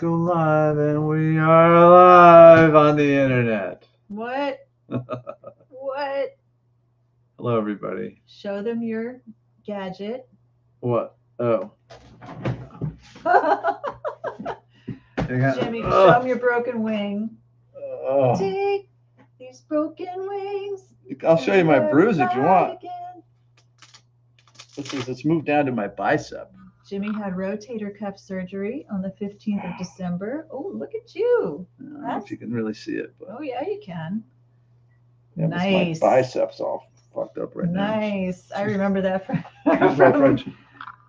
go live, and we are live on the internet. What? what? Hello, everybody. Show them your gadget. What? Oh. Jimmy, show them your broken wing. Oh. Take these broken wings. I'll show you my bruise if you want. again. Let's, see, let's move down to my bicep. Jimmy had rotator cuff surgery on the 15th of December. Oh, look at you. I don't know if you can really see it, but Oh, yeah, you can. yeah, it's nice. my biceps all fucked up right now. nice. I remember that from, Excuse my from- French.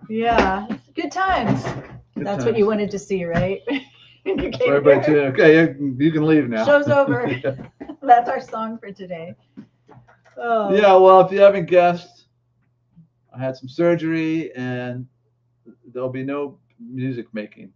yeah, good times. Good That's what times. you wanted to see, right? you came So everybody here. tune in. Okay, you, you can leave now. Show's over. That's our song for today. Oh, Yeah, well, if you haven't guessed, I had some surgery and there'll be no music making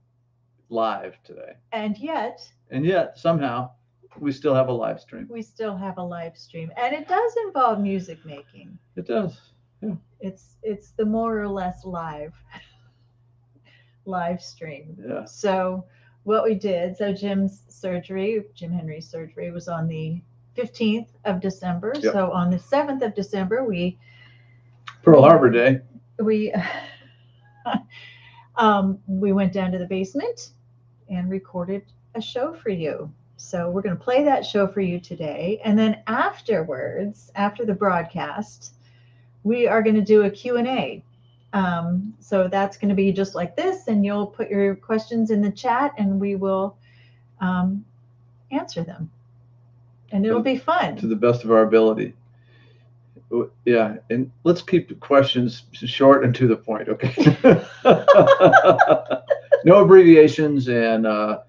live today. And yet, And yet, somehow, we still have a live stream. we still have a live stream, and it does involve music making. It does. Yeah. It's it's the more or less live live stream. Yeah. So what we did, so Jim's surgery, Jim Henry's surgery was on the 15th of December. Yep. So on the 7th of December, we Pearl Harbor Day. we um, we went down to the basement and recorded a show for you. So we're going to play that show for you today, and then afterwards, after the broadcast, we are going to do a Q and A. Um, so that's going to be just like this, and you'll put your questions in the chat, and we will um, answer them, and it'll be fun. to the best of our ability. Yeah, and let's keep the questions short and to the point, okay? no abbreviations and uh,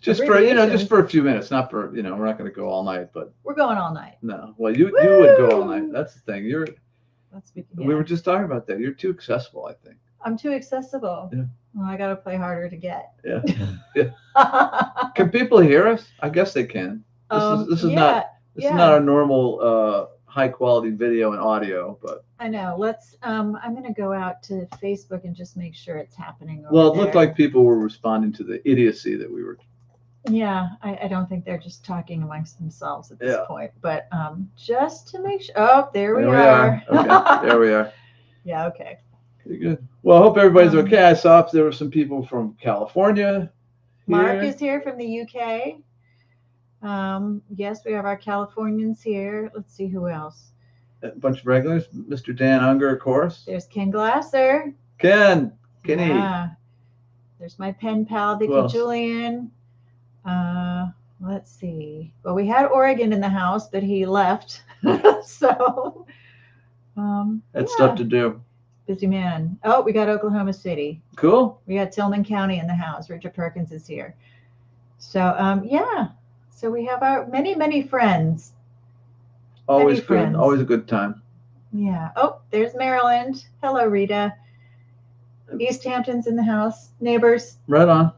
just for you know, just for a few minutes, not for you know, we're not going to go all night, but We're going all night. no. Well, you you would go all night. That's the thing. You're That's be- we were just talking about that. You're too accessible, I think. I'm too accessible. Yeah. Well, I got to play harder to get. Yeah. Can people hear us? I guess they can. This Um, is this is yeah, not this yeah. is not our normal uh, high quality video and audio, but. I know. Let's. Um, I'm going to go out to Facebook and just make sure it's happening. Over Well, it looked there. like people were responding to the idiocy that we were. Yeah, I, I don't think they're just talking amongst themselves at this Yeah. point. But um, just to make sure. Oh, there we There we are. are. Okay, there we are. yeah. Okay. Pretty good. Well, I hope everybody's Um, okay. I saw if there were some people from California. Mark here. is here from the UK. Um, yes, we have our Californians here. Let's see who else. a bunch of regulars. Mr. Dan Unger, of course. There's Ken Glasser. Ken, Kenny. Yeah. There's my pen pal, Vicky Julian. Uh, let's see. Well, we had Oregon in the house, but he left. so, um, Had yeah, stuff to do. busy man. Oh, we got Oklahoma City. Cool. We got Tillman County in the house. Richard Perkins is here. So, um, yeah. So we have our many, many friends. Always good. friends. Always a good time. Yeah. Oh, there's Maryland. Hello, Rita. East Hampton's in the house. Neighbors. Right on.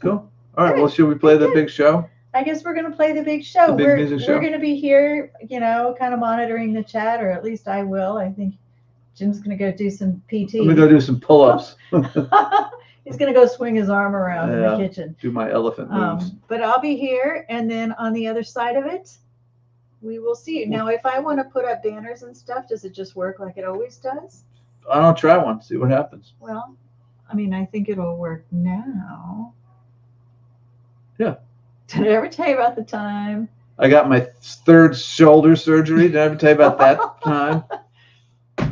Cool. All right. Good. Well, should we play the big show? I guess we're going to play the big show. The big we're music show. we're going to be here, you know, kind of monitoring the chat, or at least I will. I think Jim's going to go do some PT. Let me go do some pull-ups. He's going to go swing his arm around in Yeah. the kitchen. do my elephant moves. Um, but I'll be here, and then on the other side of it, we will see. Now, if I want to put up banners and stuff, does it just work like it always does? I don't try one. See what happens. Well, I mean, I think it'll work now. Yeah. Did I ever tell you about the time? I got my third shoulder surgery. Did I ever tell you about that time?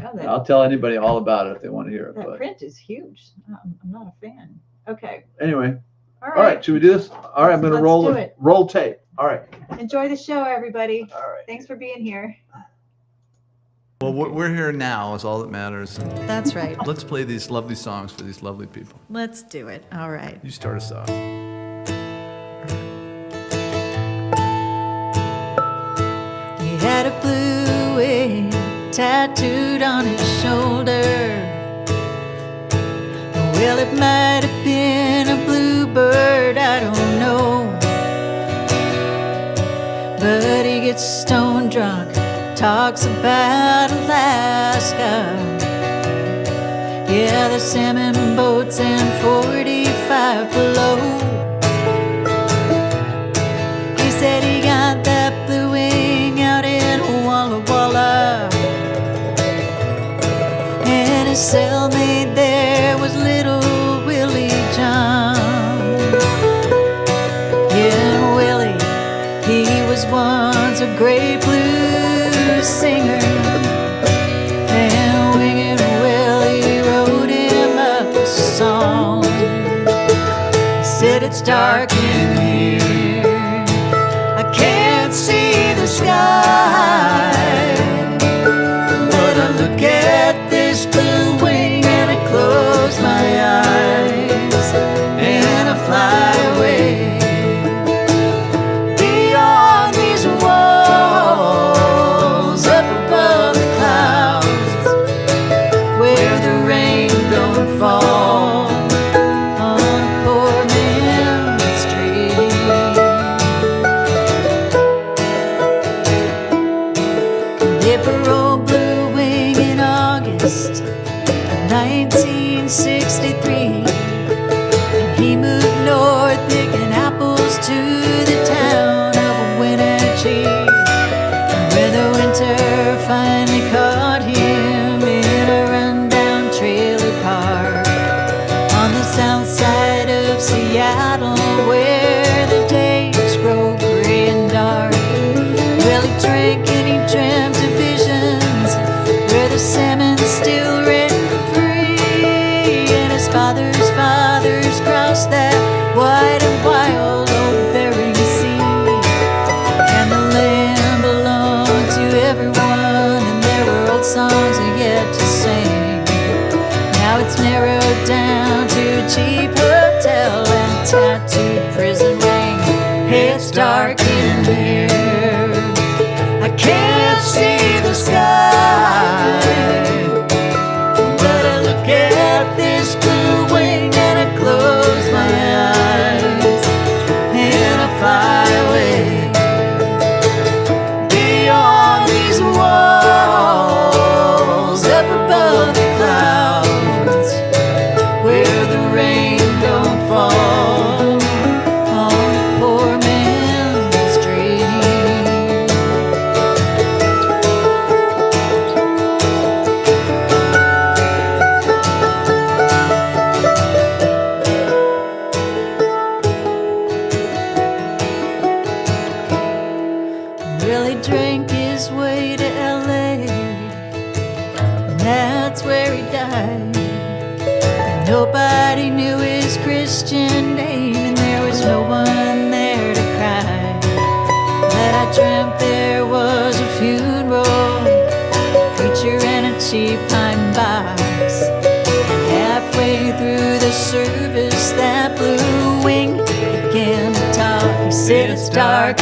Yeah, that, I'll tell anybody all about it if they want to hear it. that But print is huge. I'm, I'm not a fan. Okay. anyway, All all right. Should we do this? All right. I'm going to Let's roll do it. roll tape. All right. Enjoy the show, everybody. All right. Thanks for being here. Well, we're we're here now is all that matters. That's right. Let's play these lovely songs for these lovely people. Let's do it. All right. You start us off. tattooed on his shoulder. Well, it might have been a bluebird, I don't know. But he gets stone drunk, talks about Alaska. Yeah, the salmon boats and 45 below.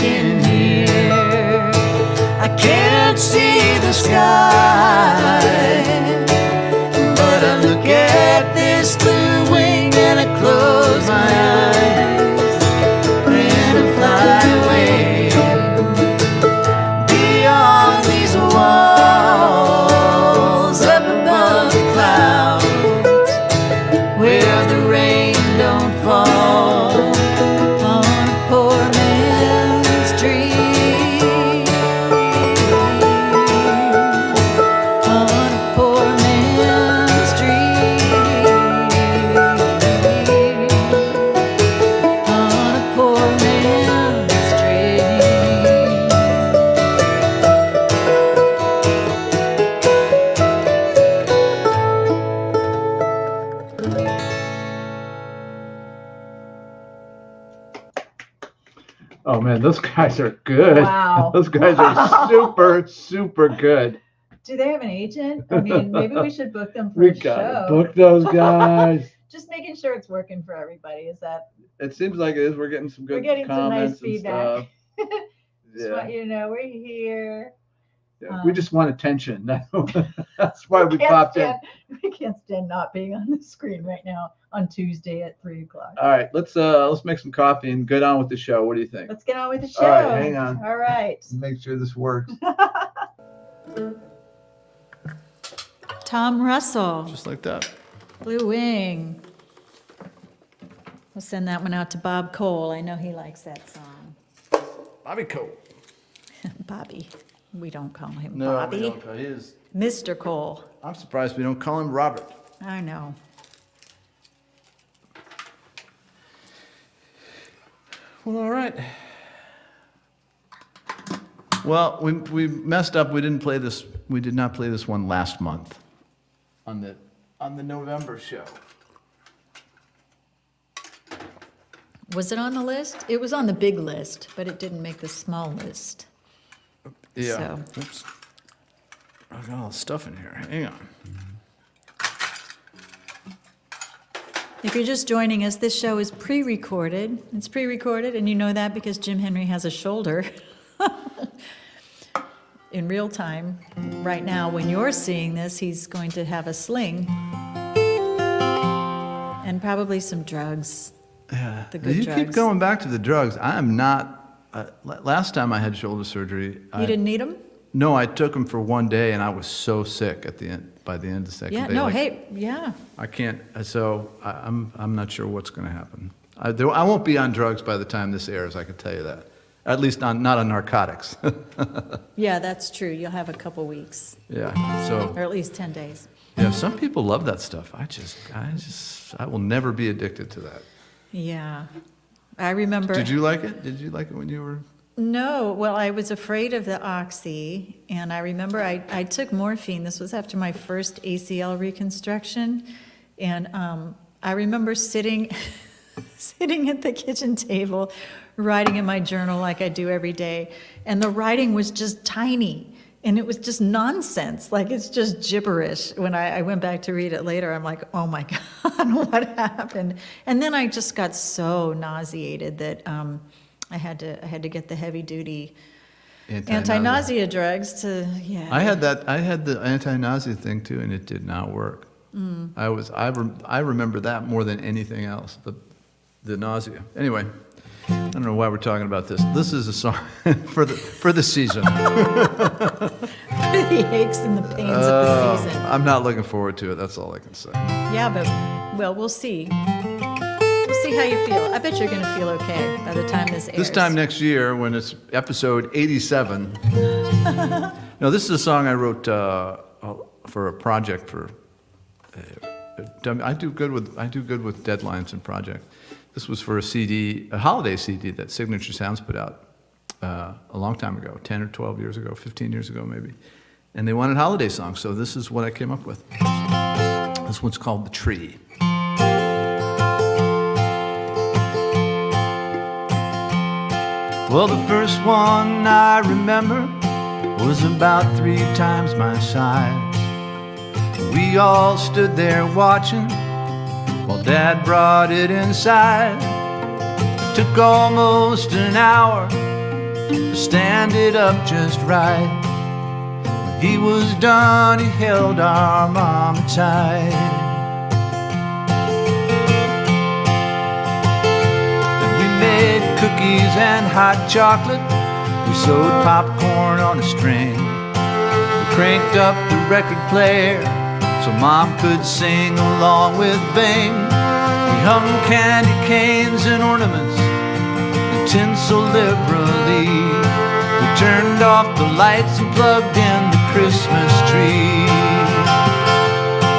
can hear. I can't see the sky. guys are good. Wow. Those guys are super, super good. Do they have an agent? I mean, maybe we should book them for we a show. Book those guys. Just making sure it's working for everybody. Is that? It seems like it is. We're getting some good. We're getting some nice feedback. Just yeah. want you to know we're here. Um, we just want attention. That's why we, we popped stand, in. We can't stand not being on the screen right now on Tuesday at three o'clock. All right, let's uh let's make some coffee and get on with the show. What do you think? Let's get on with the show. All right, hang on. All right. Make sure this works. Tom Russell. Just like that. Blue Wing. We'll send that one out to Bob Cole. I know he likes that song. Bobby Cole. Bobby. We don't call him No, we Bobby. don't call- he is. Mr. Cole. I'm surprised we don't call him Robert. I know. Well, all right. Well, we, we messed up. We didn't play this, we did not play this one last month on the, on the November show. Was it on the list? It was on the big list, but it didn't make the small list. Yeah. So- Oops. I got all the stuff in here. Hang on. If you're just joining us, this show is pre-recorded. It's pre-recorded, and you know that because Jim Henry has a shoulder in real time. Right now, when you're seeing this, he's going to have a sling and probably some drugs. Yeah. The good you keep going back to the drugs. I am not, uh, last time I had shoulder surgery. You I, didn't need them? No, I took them for one day and I was so sick at the end, by the end of the second Yeah, day. no, like, hey, yeah. I can't, uh, so I, I'm, I'm not sure what's going to happen. I, there, I won't be on drugs by the time this airs, I can tell you that. At least on, not on narcotics. Yeah, that's true. You'll have a couple weeks, yeah, so, or at least 10 days. yeah, some people love that stuff. I just, I just, I will never be addicted to that. Yeah. I remember. Did you like it? Did you like it when you were? No, well, I was afraid of the oxy, and I remember I, I took morphine. This was after my first ACL reconstruction, and um, I remember sitting, sitting at the kitchen table, writing in my journal like I do every day, and the writing was just tiny, and it was just nonsense. Like it's just gibberish. When I, I went back to read it later, I'm like, oh my god, what happened? And then I just got so nauseated that. Um, I had to I had to get the heavy duty anti-nausea drugs to yeah. I had that. I had the anti-nausea thing too, and it did not work. Mm. I was. I, I remember that more than anything else. The, the nausea. Anyway, I don't know why we're talking about this. This is a song for the for the season. the aches and the pains of Oh, the season. I'm not looking forward to it. That's all I can say. Yeah, but well, we'll see. We'll see how you feel. I bet you're going to feel okay by the time this airs. This time next year, when it's episode 87. no, this is a song I wrote uh, uh, for a project for. Uh, I do good with I do good with deadlines and projects. This was for a CD, a holiday CD that Signature Sounds put out uh, a long time ago, 10 or 12 years ago, 15 years ago maybe. And they wanted holiday songs, so this is what I came up with. This one's called The Tree. Well, the first one I remember was about three times my size. We all stood there watching while Dad brought it inside. It took almost an hour to stand it up just right. When he was done, he held our mama tight. Then we made cookies and hot chocolate. We sewed popcorn on a string. We cranked up the record player so mom could sing along with Bing. We hung candy canes and ornaments and tinsel liberally. We turned off the lights and plugged in the Christmas tree.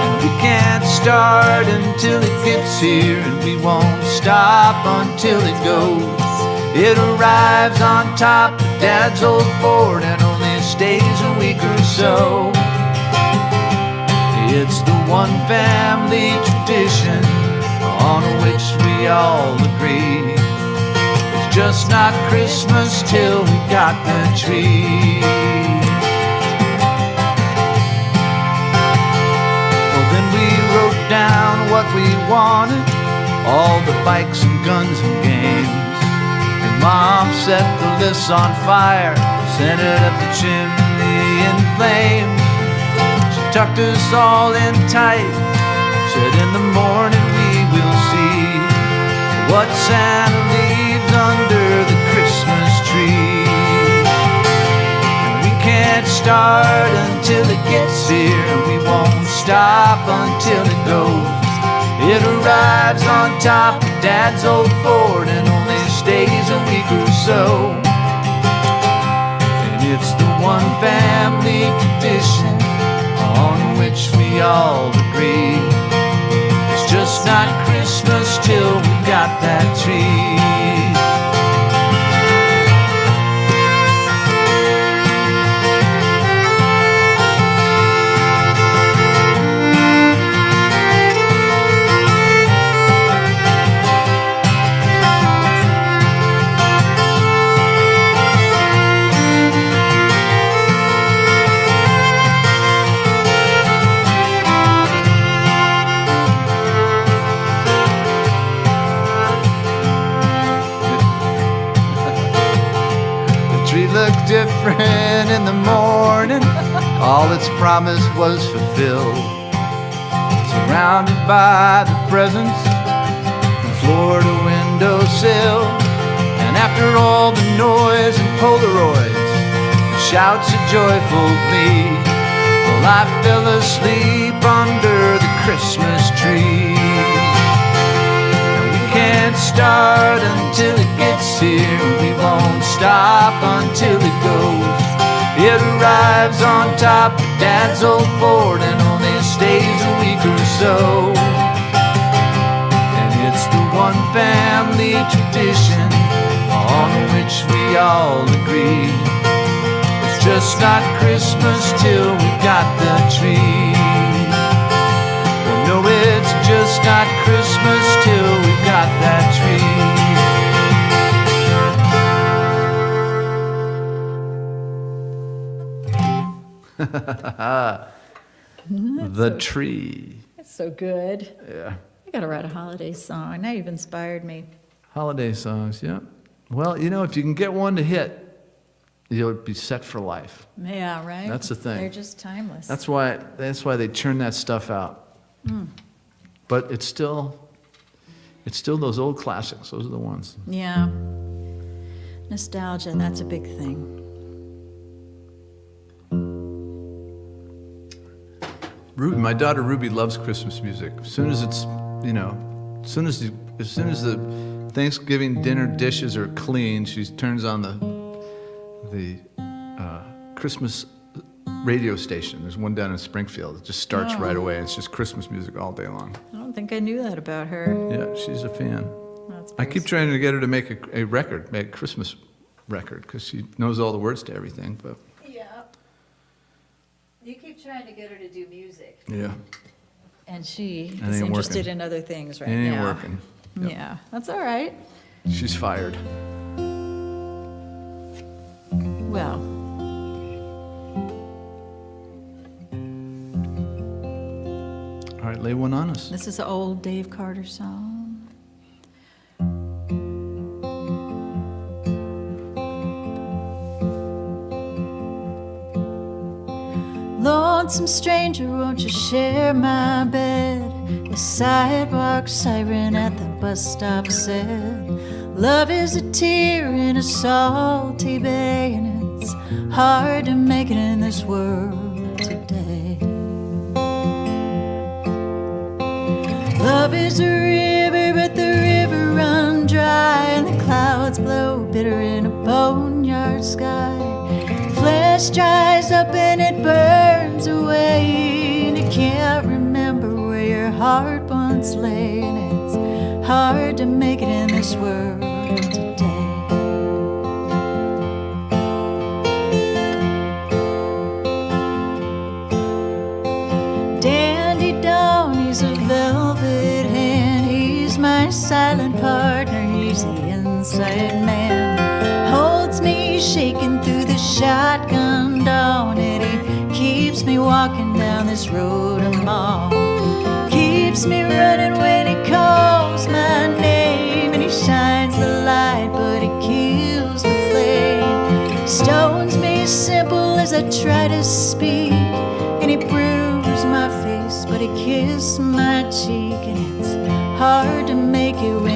And we can't start until it gets here, and we won't stop until it goes. It arrives on top of Dad's old Ford and only stays a week or so. It's the one family tradition on which we all agree. It's just not Christmas till we got the tree. Well, then we wrote down what we wanted all the bikes and guns and games. And Mom set the list on fire, sent it up the chimney in flames. Tucked us all in tight, said in the morning we will see what Santa leaves under the Christmas tree. And we can't start until it gets here, and we won't stop until it goes. It arrives on top of Dad's old Ford and only stays a week or so. And it's the one family tradition on which we all agree. It's just not Christmas till we got that tree. Different in the morning. All its promise was fulfilled. Surrounded by the presents from floor to windowsill. And after all the noise and Polaroids, and shouts of joyful glee, well, I fell asleep under the Christmas tree. Start until it gets here. We won't stop until it goes. It arrives on top of Dad's old Ford and only stays a week or so. And it's the one family tradition on which we all agree. It's just not Christmas till we got the tree. Well, no, it's just not Christmas till we got that tree. the tree. That's so good. Yeah. I gotta write a holiday song. Now you've inspired me. Holiday songs, yeah. Well, you know, if you can get one to hit, you'll be set for life. Yeah, right? That's the thing. They're just timeless. That's why that's why they churn that stuff out. Hmm. But it's still it's still those old classics. Those are the ones. yeah. Nostalgia, that's a big thing. Ruby, my daughter Ruby loves Christmas music. As soon as it's, you know, as soon as the, as soon as the Thanksgiving dinner dishes are clean, she turns on the the uh, Christmas radio station. There's one down in Springfield. It just starts right away. It's just Christmas music all day long. I don't think I knew that about her. Yeah, she's a fan. That's I very keep trying to get her to make a, a record, make a Christmas record, because she knows all the words to everything. But Yeah. You keep trying to get her to do music, yeah, and she That is ain't interested working. in other things right it ain't now. working. Yep. Yeah, that's all right. She's fired. Well, All right, lay one on us. this is an old Dave Carter song. Lonesome stranger, won't you share my bed? The sidewalk siren at the bus stop said, Love is a tear in a salty bay, and it's hard to make it in this world today. Love is a river, but the river run dry, and the clouds blow bitter in a boneyard sky. Flesh dries up and it burns away, and you can't remember where your heart once lay, and it's hard to make it in this world today. Dandy Down, he's a my silent partner, he's the inside man. Holds me shaking through the shotgun dawn, and he keeps me walking down this road I'm. Keeps me running when he calls my name, and he shines the light, but he kills the flame. Stones me simple as I try to speak, and he bruises my face, but he kisses my cheek, and it's hard to make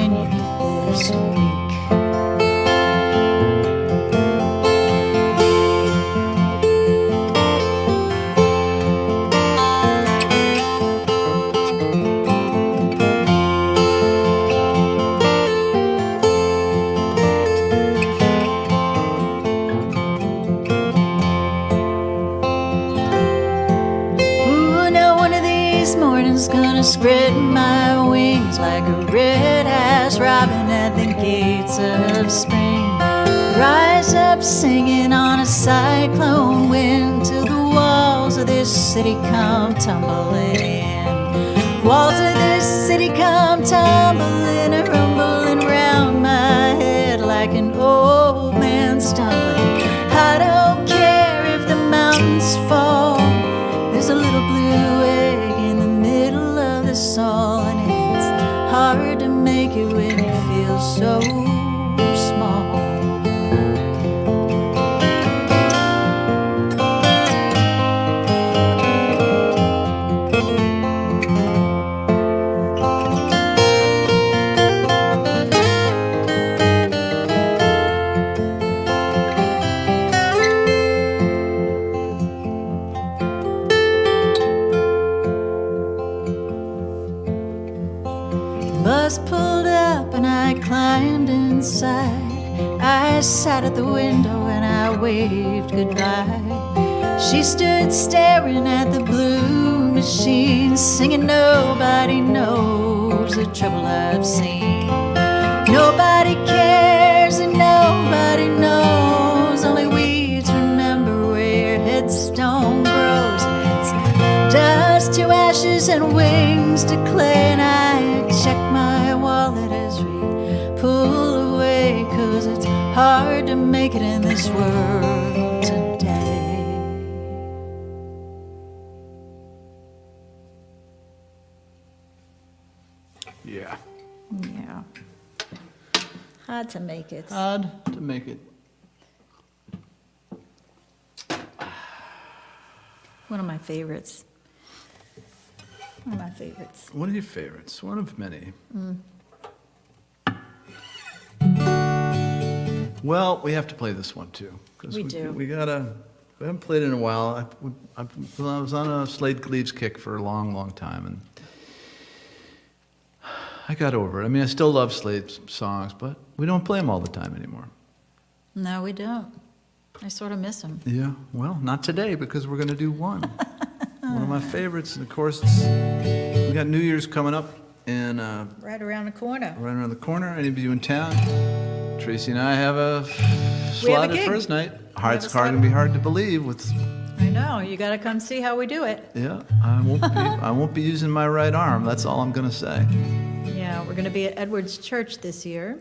city come tumbling. Nobody knows the trouble I've seen. Nobody cares and nobody knows. Only weeds remember where headstone grows. It's dust to ashes and wings to clay. And I check my wallet as we pull away. Cause it's hard make it. Hard to make it. One of my favorites. One of my favorites. One of your favorites, one of many. Mm. Well, we have to play this one too. 'cause We do. We gotta, we haven't played in a while. I, I I was on a Slaid Cleaves kick for a long, long time and I got over it. I mean, I still love Slaid's songs, but we don't play them all the time anymore. No, we don't. I sort of miss them. Yeah, well, not today because we're gonna do one. One of my favorites, and of course, it's, we got New Year's coming up and, uh, Right around the corner. right around the corner. Any of you in town? Tracy and I have a We have a slotted first night. Hard, a hard, gonna be hard to believe with, I know. You got to come see how we do it. yeah, I won't be, I won't be using my right arm. That's all I'm gonna say. Yeah, we're going to be at Edwards Church this year.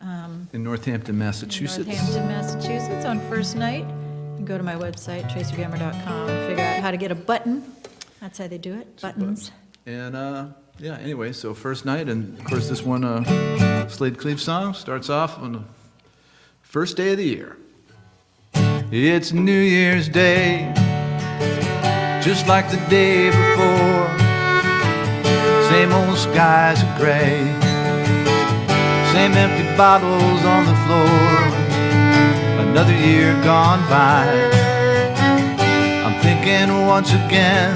Um, In Northampton, in Massachusetts. Northampton, Massachusetts, on first night. You can go to my website, tracygrammer.com, figure out how to get a button. That's how they do it, buttons. And, uh, yeah, anyway, so first night, and of course, this one, uh, Slaid Cleave song starts off on the first day of the year. It's New Year's Day, just like the day before. Same old skies are gray, same empty bottles on the floor. Another year gone by. I'm thinking once again.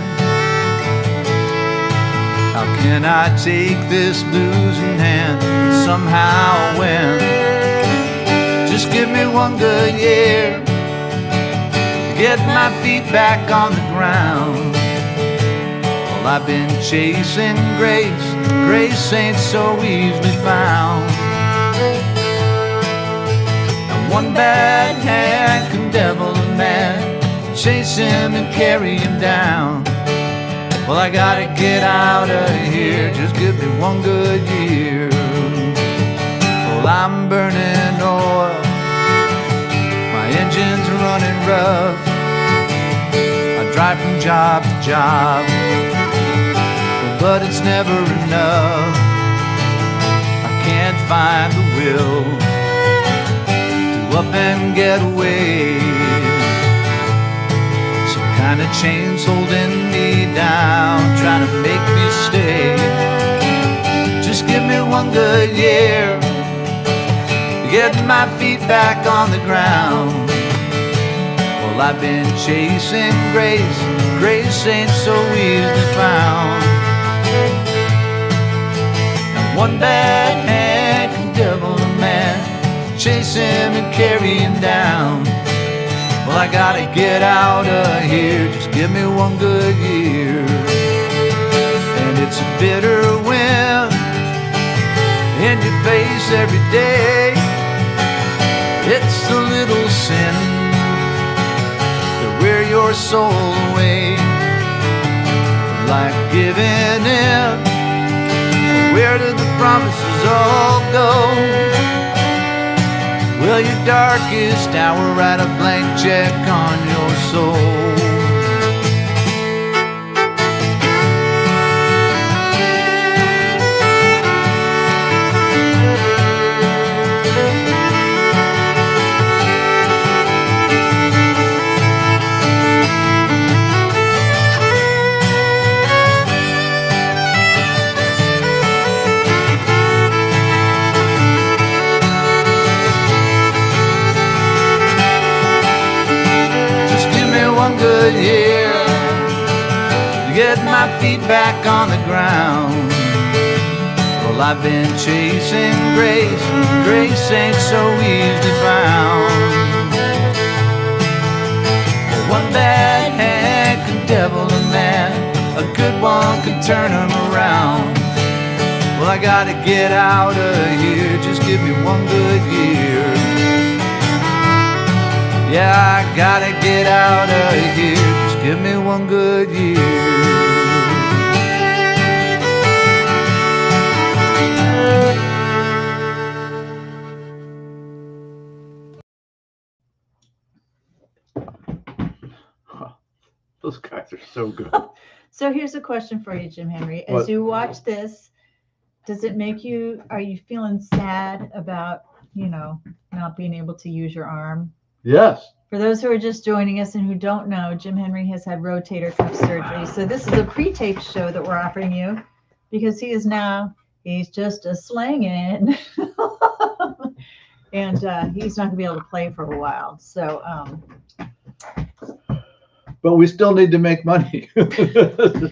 How can I take this losing hand and somehow win? Just give me one good year get my feet back on the ground. I've been chasing grace, grace ain't so easily found. And one bad hand can devil a man, chase him and carry him down. Well, I gotta get out of here. Just give me one good year. Well, I'm burning oil. My engine's running rough. I drive from job to job. But it's never enough. I can't find the will to up and get away. Some kind of chains holding me down, trying to make me stay. Just give me one good year to get my feet back on the ground. Well, I've been chasing grace, grace ain't so easily found. One bad man can devil a man, chase him and carry him down. Well, I gotta get out of here. Just give me one good year. And it's a bitter wind in your face every day. It's the little sins that wear your soul away. Like giving in. Where did the promises all go? Will your darkest hour, write a blank check on your soul. Turn him around. Well, I gotta get out of here, just give me one good year. Yeah, I gotta get out of here. Just give me one good year. Those guys are so good. So here's a question for you, Jim Henry. As What? you watch this, does it make you, are you feeling sad about, you know, not being able to use your arm? Yes. For those who are just joining us and who don't know, Jim Henry has had rotator cuff surgery. So this is a pre-taped show that we're offering you because he is now, he's just a slanging. and uh, he's not going to be able to play for a while. So um, But we still need to make money.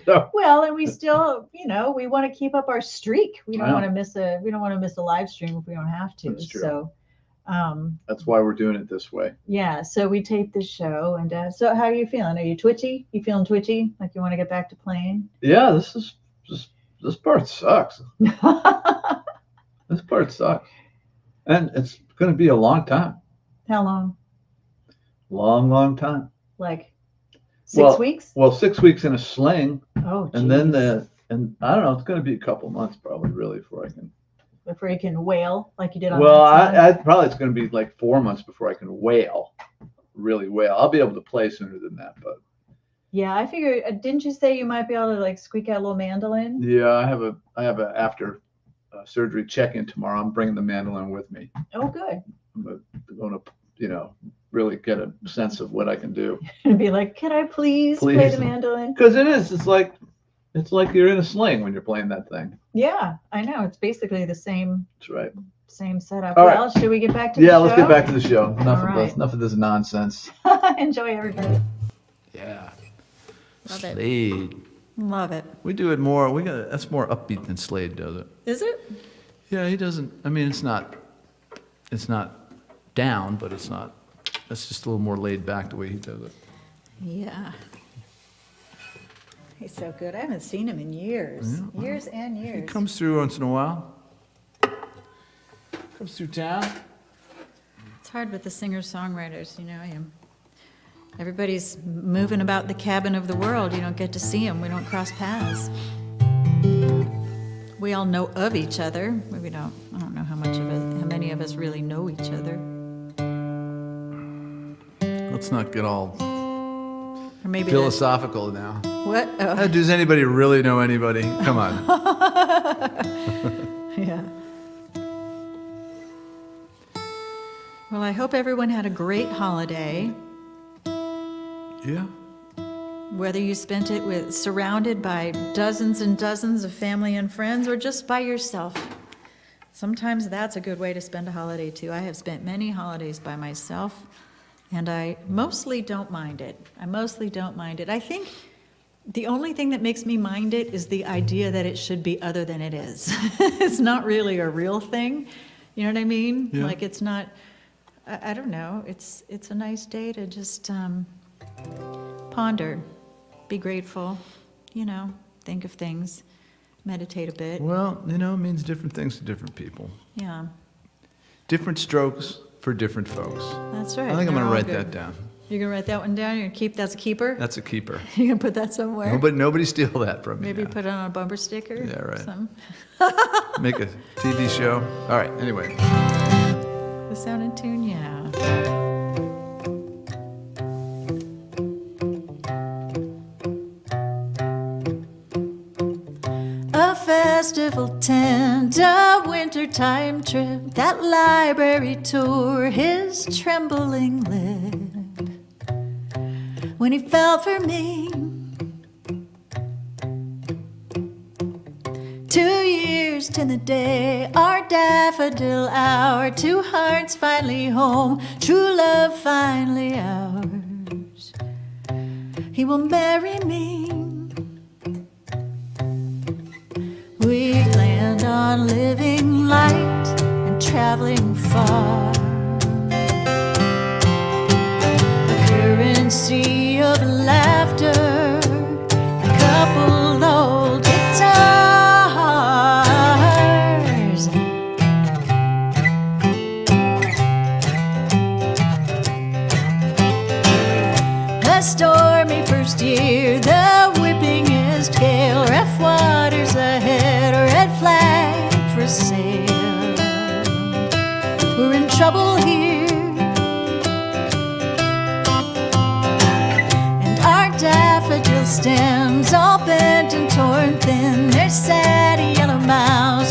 So, Well, and we still, you know, we want to keep up our streak. We don't want to miss a we don't want to miss a live stream if we don't have to. That's true. So um That's why we're doing it this way. yeah, so we tape this show and uh, so how are you feeling? Are you twitchy? You feeling twitchy? Like you want to get back to playing? Yeah, this is this this part sucks. This part sucks. And it's gonna be a long time. how long? Long, long time. Like six Well, weeks? Well, six weeks in a sling, Oh, and then geez. the and I don't know, it's gonna be a couple months probably really before I can before you can wail like you did on well, that song. I, I probably it's going to be like four months before I can wail, really wail. I'll be able to play sooner than that, but yeah, I figure. Uh, didn't you say you might be able to like squeak out a little mandolin? yeah, I have a I have a after uh, surgery check in tomorrow. I'm bringing the mandolin with me. Oh, good. I'm going to you know really get a sense of what I can do And be like, can I please, play the mandolin? because it is. It's like it's like you're in a sling when you're playing that thing. Yeah, I know. It's basically the same That's right. same setup. All right. well, should we get back to Yeah, the let's show? get back to the show. Enough All of right. this. Enough of this nonsense. Enjoy everybody. Yeah. Love it. Slaid. Love it. We do it more. We got that's more upbeat than Slaid does it. Is it? Yeah, he doesn't. I mean, it's not. It's not down, but it's not. That's just a little more laid back the way he does it. Yeah. He's so good. I haven't seen him in years. Yeah, well, years and He years. comes through once in a while. Comes through town. It's hard with the singer-songwriters, you know. You, everybody's moving about the cabin of the world. You don't get to see them. We don't cross paths. We all know of each other. We don't. I don't know how much of us, how many of us really know each other. Let's not get all Or maybe the- philosophical now. what? Oh, Uh, Does anybody really know anybody? Come on. yeah. Well, I hope everyone had a great holiday. yeah. Whether you spent it with surrounded by dozens and dozens of family and friends or just by yourself. Sometimes that's a good way to spend a holiday too. I have spent many holidays by myself and I mostly don't mind it. I mostly don't mind it. I think the only thing that makes me mind it is the idea that it should be other than it is. it's not really a real thing. You know what I mean? Yeah. Like it's not I, I don't know. It's it's a nice day to just um, ponder, be grateful, you know, think of things, meditate a bit. Well, you know, it means different things to different people. Yeah. Different strokes for different folks. That's right. I think I'm gonna write good. that down. You're gonna write that one down? You're gonna keep, that's a keeper? That's a keeper. You're gonna put that somewhere? Nobody, nobody steal that from me. Maybe now. put it on a bumper sticker? Yeah, right. Some- Make a TV show. All right. Anyway, The sound and tune, yeah. Festival tent, a wintertime trip, that library tour, his trembling lip. When he fell for me, two years to the day, our daffodil hour, two hearts finally home, true love finally ours. He will marry me. We planned on living light and traveling far. A currency and torn thin. Their sad yellow mouths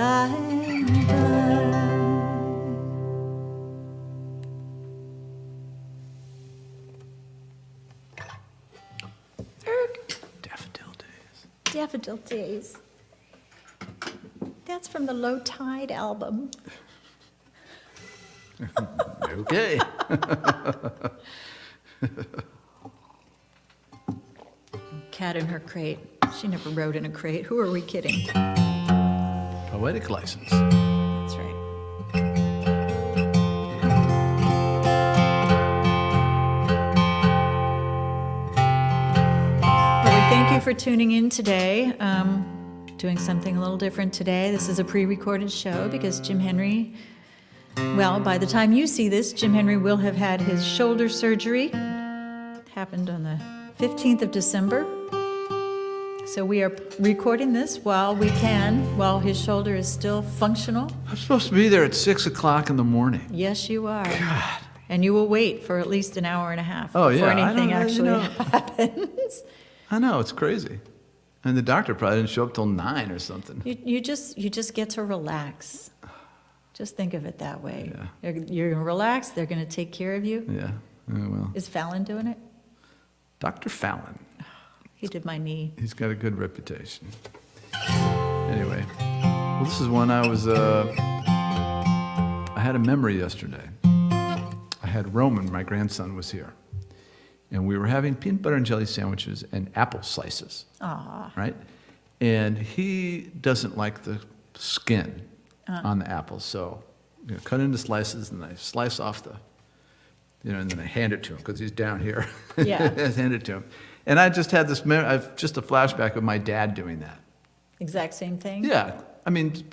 Bye bye. daffodil days. Daffodil Days. That's from the Low Tide album. Okay. Cat in her crate. She never rode in a crate. Who are we kidding? Poetic license. That's right. Well, we thank you for tuning in today. Um, doing something a little different today. This is a pre recorded show because Jim Henry, well, by the time you see this, Jim Henry will have had his shoulder surgery. It happened on the 15th of December. So we are recording this while we can, while his shoulder is still functional. I'm supposed to be there at six o'clock in the morning. Yes, you are. God. And you will wait for at least an hour and a half Oh, before yeah, I anything don't know, you actually know. happens. I know it's crazy, and the doctor probably didn't show up till nine or something. You, you just you just get to relax. Just think of it that way. Yeah. You're, you're gonna relax. They're gonna take care of you. Yeah. Oh, well, Is Fallon doing it? Dr. Fallon. He did my knee. He's got a good reputation. Anyway, well, this is one I was. Uh, I had a memory yesterday. I had Roman, my grandson, was here, and we were having peanut butter and jelly sandwiches and apple slices. Aw. right? And he doesn't like the skin on the apples, so you know, cut into slices, and I slice off the, you know, and then I hand it to him because he's down here. Yeah. I hand it to him, and I just had this, mem- I've just a flashback of my dad doing that. Exact same thing. Yeah, I mean,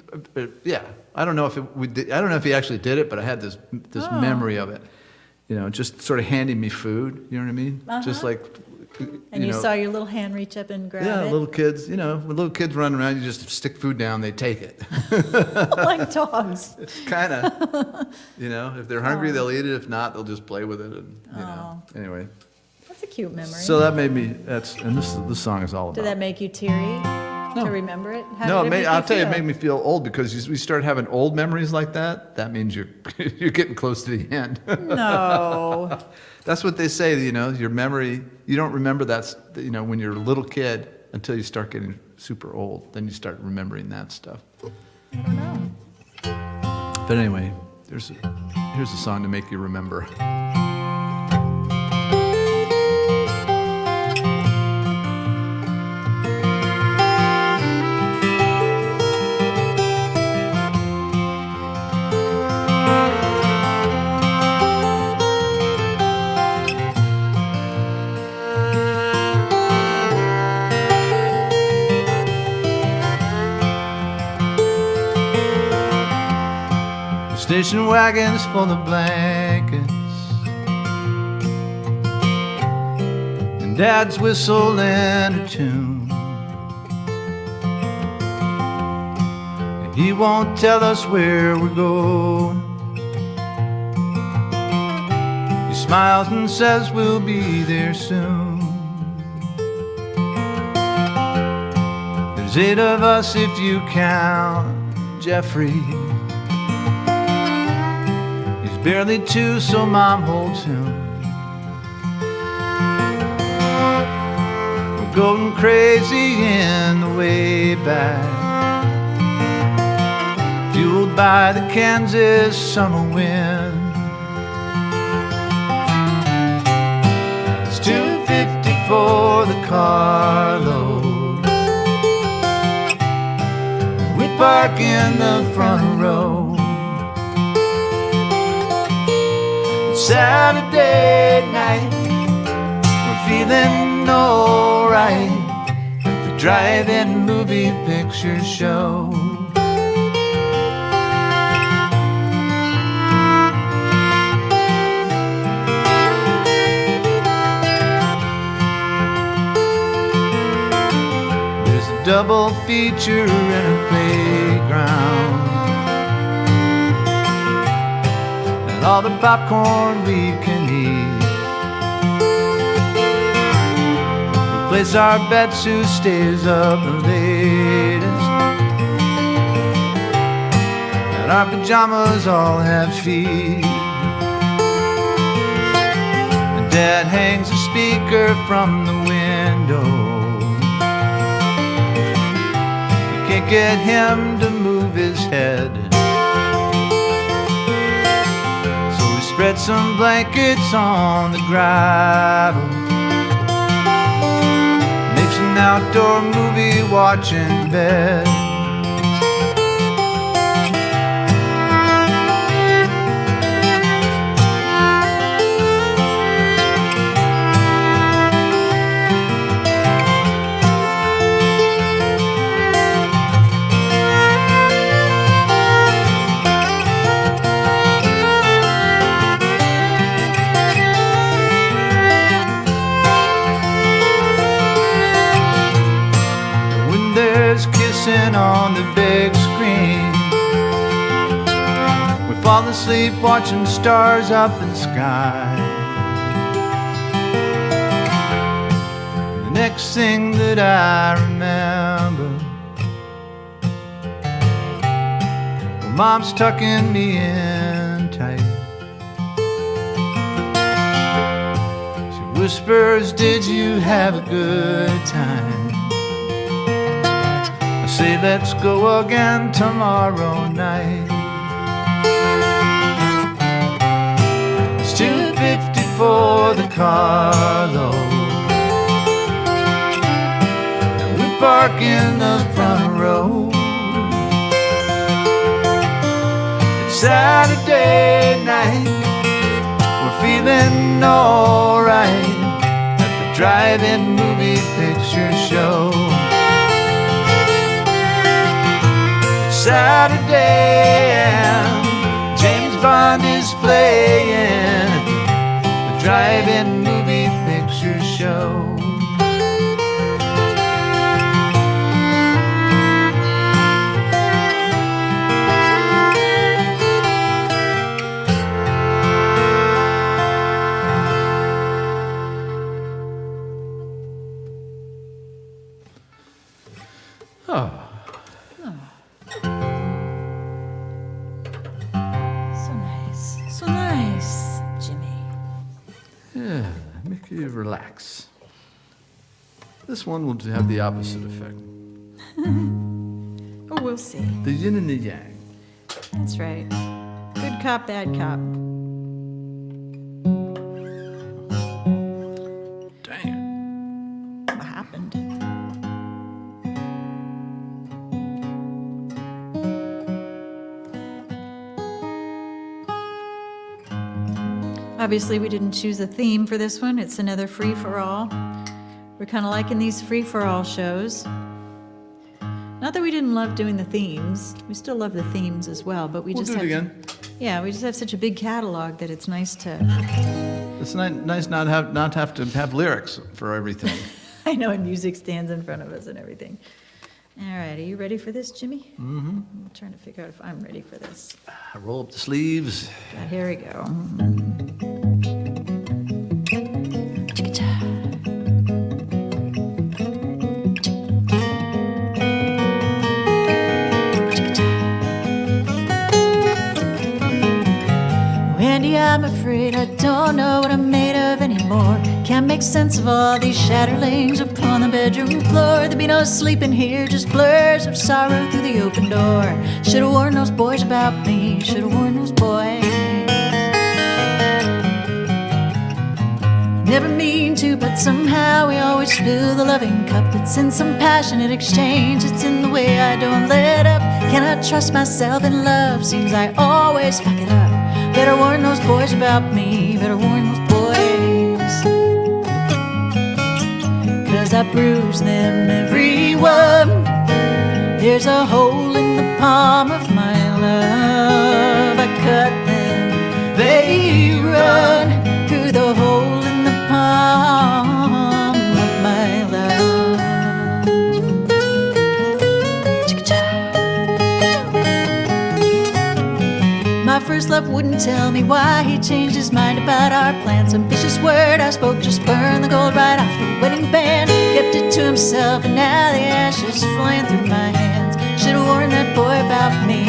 yeah. I don't know if it, we did, I don't know if he actually did it, but I had this this Oh. memory of it. You know, just sort of handing me food. You know what I mean? Just Uh-huh. like. And you, know, saw your little hand reach up and grab yeah, it, Yeah, little kids, you know, when little kids run around, you just stick food down, they take it. like dogs. Kind of, you know, if they're hungry, they'll eat it. If not, they'll just play with it. And, you know, anyway. That's a cute memory. So that made me, that's, and this, this song is all about. Did that make you teary No. to remember it? How no, it made, I'll tell you, it made me feel old because you, we start having old memories like that. That means you're, you're getting close to the end. No. That's what they say, you know, your memory, you don't remember that, you know, when you're a little kid until you start getting super old. Then you start remembering that stuff. I don't know. But anyway, there's a, here's a song to make you remember. Station wagon's full of blankets. And Dad's whistling a tune. And he won't tell us where we're going. He smiles and says we'll be there soon. There's eight of us if you count Jeffrey. Barely two, so mom holds him. We're going crazy in the way back, fueled by the Kansas summer wind. It's 250 for the carload. We park in the front row. Saturday night. We're feeling alright at the drive-in movie picture show. There's a double feature in a playground. All the popcorn we can eat. We place our bets who stays up the latest. And our pajamas all have feet. And Dad hangs a speaker from the window. Can't get him to move his head. Spread some blankets on the gravel. Makes an outdoor movie watching bed. Asleep watching stars up in the sky. The next thing that I remember, well, mom's tucking me in tight. She whispers, Did you have a good time? I say, Let's go again tomorrow night. For the carload. We park in the front row. It's Saturday night. We're feeling alright at the drive-in movie picture show. It's Saturday and James Bond is playing at This one will have the opposite effect. Oh, we'll see. The yin and the yang. That's right. Good cop, bad cop. Dang What happened? Obviously, we didn't choose a theme for this one. It's another free for all. We're kind of liking these free for all shows. Not that we didn't love doing the themes. We still love the themes as well, but we We'll just do it have again. yeah, we just have such a big catalog that it's nice to It's ni- nice not have not have to have lyrics for everything. I know, and music stands in front of us and everything. All right, are you ready for this, Jimmy? Mm-hmm. I'm trying to figure out if I'm ready for this. I roll up the sleeves. Here we go. I'm afraid I don't know what I'm made of anymore. Can't make sense of all these shatterlings upon the bedroom floor. There'd be no sleeping here, just blurs of sorrow through the open door. Should've warned those boys about me, should've warned those boys. Never mean to, but somehow we always spill the loving cup. It's in some passionate exchange, it's in the way I don't let up. Can I trust myself in love, seems I always fuck it up. Better warn those boys about me, better warn those boys. Cause I bruise them, everyone. There's a hole in the palm of my love. I cut them, they run through the hole first love wouldn't tell me why he changed his mind about our plans. Ambitious word I spoke just burned the gold right off the wedding band. Kept it to himself, and now the ashes flying through my hands. Should've warned that boy about me.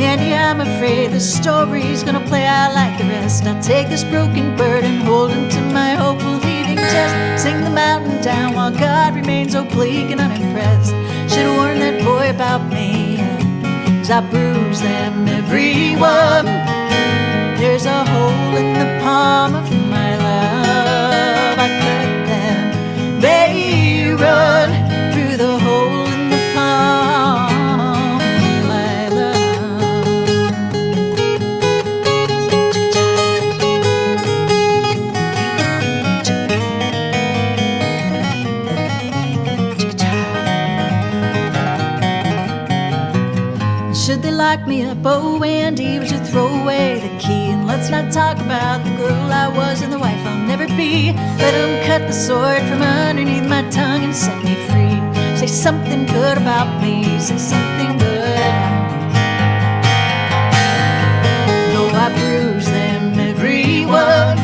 Andy, I'm afraid the story's gonna play out like the rest. I'll take this broken bird and hold him to my hopeful heaving chest. Sing the mountain down while God remains oblique and unimpressed. Should've warned that boy about me. Cause I bruise them, everyone. There's a hole in the palm of Oh, Andy, would you throw away the key? And let's not talk about the girl I was and the wife I'll never be. Let 'em cut the sword from underneath my tongue and set me free. Say something good about me. Say something good. Though I bruise them, everyone.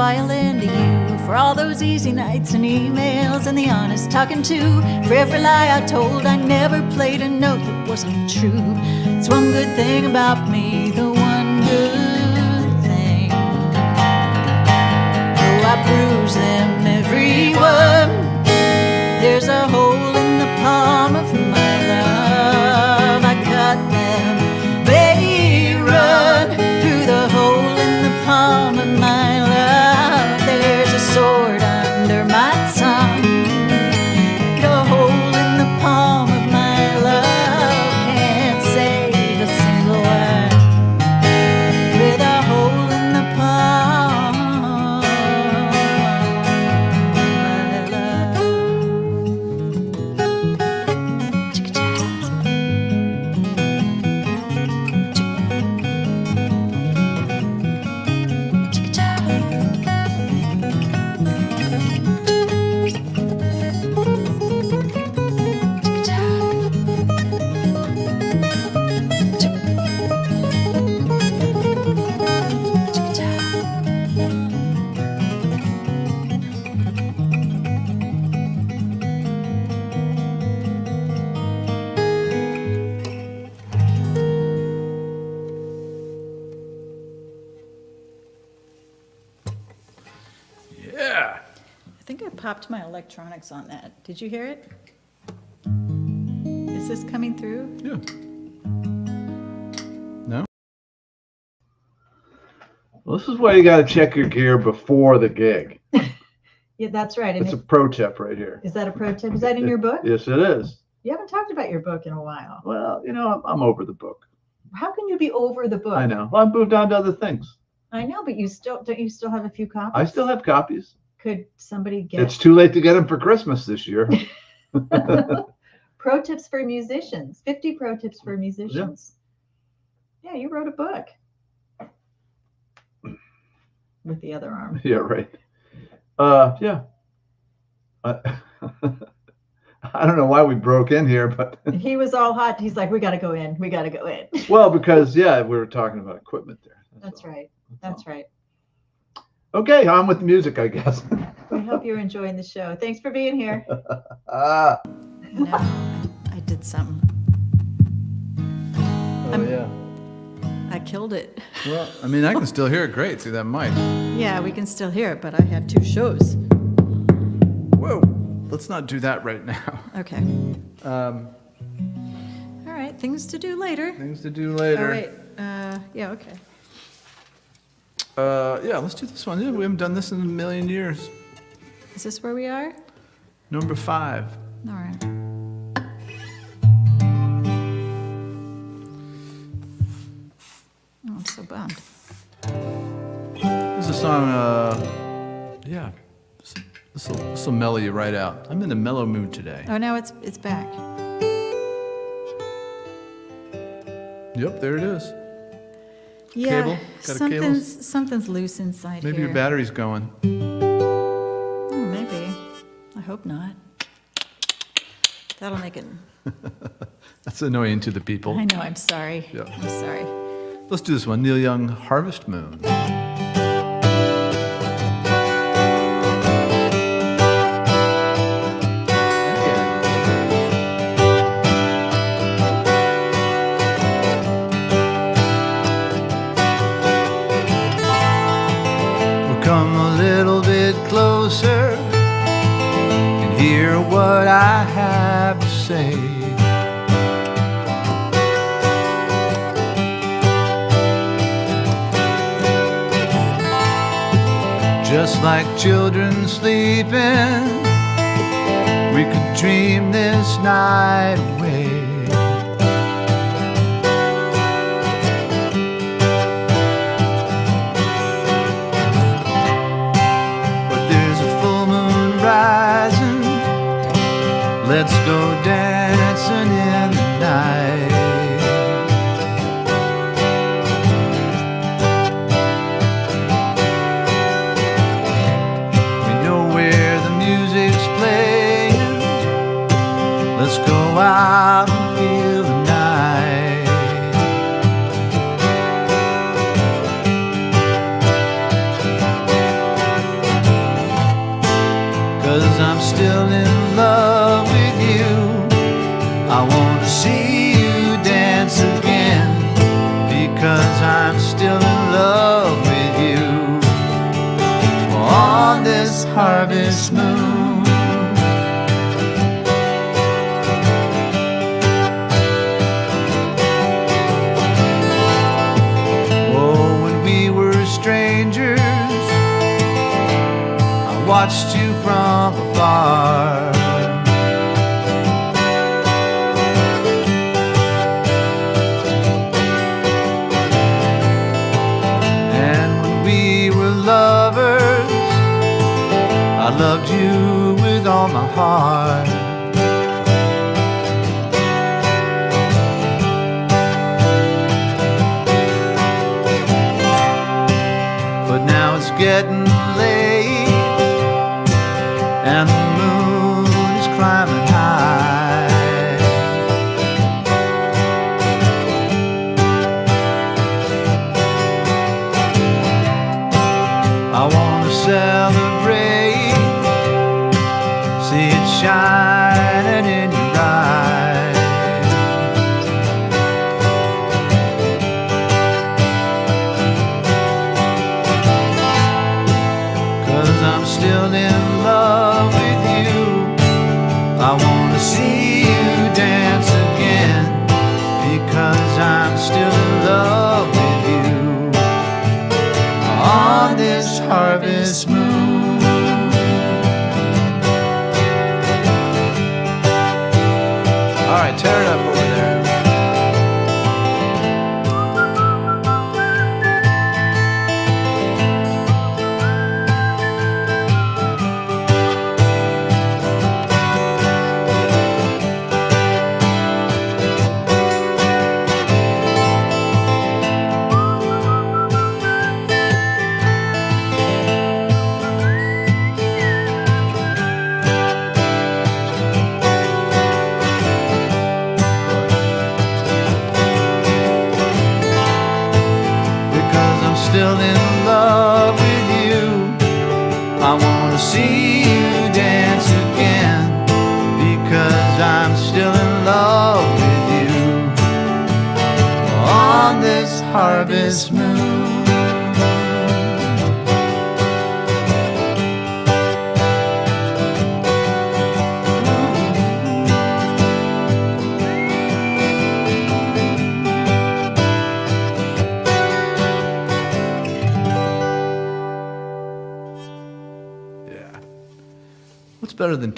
Violin to you. For all those easy nights and emails and the honest talking to. For every lie I told, I never played a note that wasn't true. It's one good thing about me, the one good thing. Though I bruise them, everyone. There's a hole electronics on that. Did you hear it? Is this coming through? Yeah. No? Well, this is why you got to check your gear before the gig. Yeah, that's right. And It's a pro tip right here. is that a pro tip? Is that in your book? Yes, it is. You haven't talked about your book in a while. Well, you know, I'm, I'm over the book. How can you be over the book? I know. Well, I've moved on to other things. I know, but you still don't. You still have a few copies. I still have copies. Could somebody get It's too late to get them for Christmas this year. pro tips for musicians? Fifty pro tips for musicians. Yeah, you wrote a book with the other arm. yeah, right. Uh, yeah. I, I don't know why we broke in here, but He was all hot. He's like, "We got to go in. We got to go in." well, because yeah, we were talking about equipment there. That's all. right. That's That's right. All. Okay, on with the music, I guess. I hope you're enjoying the show. Thanks for being here. ah. No, I did something. Oh, I'm- yeah. I killed it. Well, I mean, I can still hear it great through that mic. Yeah, we can still hear it, but I have two shows. Whoa. Let's not do that right now. Okay. Um, All right, things to do later. things to do later. All right, Uh, yeah, okay. Uh, yeah, let's do this one. Yeah, we haven't done this in a million years. Is this where we are? Number five. All right. Oh, I'm so bummed. This is a song, uh, yeah. This will this will mellow you right out. I'm in a mellow mood today. Oh, now it's it's back. Yep, there it is. Yeah, Cable? Got a something's something's loose inside Maybe here. your battery's going. Oh, maybe. I hope not. That'll make it. That's annoying to the people. I know. I'm sorry. Yeah. I'm sorry. Let's do this one. Neil Young, Harvest Moon. Come a little bit closer and hear what I have to say. just like children sleeping. We could dream this night Let's go dancing in the night.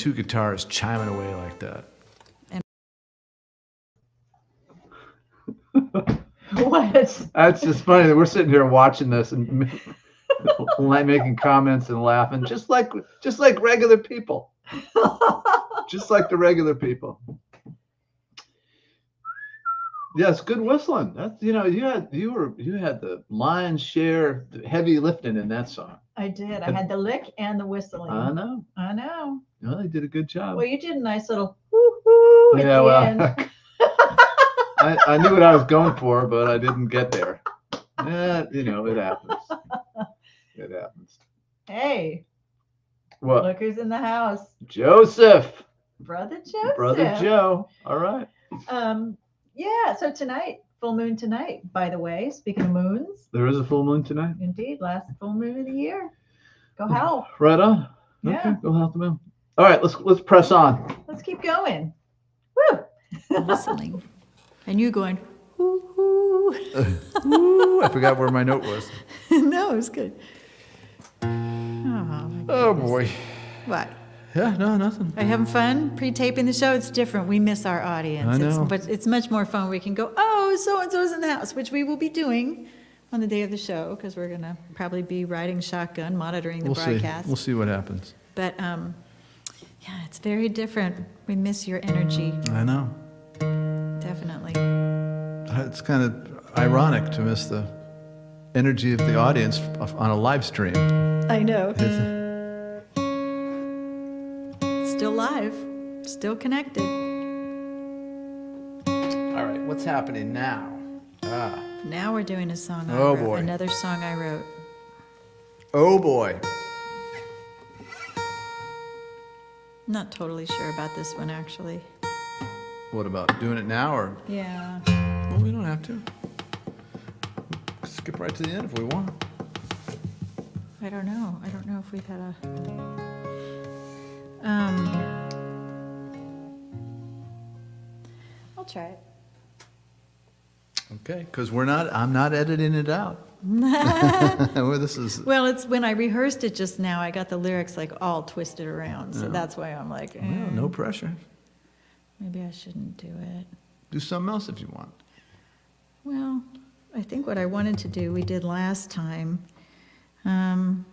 Two guitars chiming away like that? What? That's just funny that we're sitting here watching this and making comments and laughing, just like just like regular people, just like the regular people. Yes, good whistling. That's you know you had you were you had the lion's share, the heavy lifting in that song. I did. I had the lick and the whistling. I know. I know. No, they did a good job. Well, you did a nice little woo-hoo at yeah, the well, end. I, I knew what I was going for, but I didn't get there. Eh, you know, it happens. It happens. Hey, What? look who's in the house. Joseph, Brother Joseph. brother Joe. All right. Um, yeah, so tonight, full moon tonight, by the way, speaking of moons, There is a full moon tonight. indeed, last full moon of the year. Go howl. Right on. Yeah. Okay, go help the moon. All right, let's let's press on. Let's keep going. Woo! whistling. And you going, whoo, whoo. Ooh, I forgot where my note was. no, it was good. All my Oh boy. What? Yeah, no, nothing. Are you having fun pre-taping the show? It's different. We miss our audience. I It's, but it's much more fun. We can go, oh, so and so's in the house, which we will be doing on the day of the show because we're gonna probably be riding shotgun, monitoring the We'll see. broadcast. We'll see what happens. But um, yeah, it's very different. We miss your energy, I know. definitely. It's kind of ironic to miss the energy of the audience on a live stream. I know. It's- Still live, still connected. All right, what's happening now? Ah. Now we're doing a song. Oh, boy. Another song I wrote. Oh boy. Not totally sure about this one actually. What about doing it now or? Yeah. Well, we don't have to. Skip right to the end if we want. I don't know. I don't know if we've had a. Um. I'll try it. Okay, because we're not, I'm not editing it out. well, this is, Well, it's when I rehearsed it just now, I got the lyrics like all twisted around. So Yeah. that's why I'm like, well, eh, no pressure. maybe I shouldn't do it. Do something else if you want. Well, I think what I wanted to do, we did last time. Um,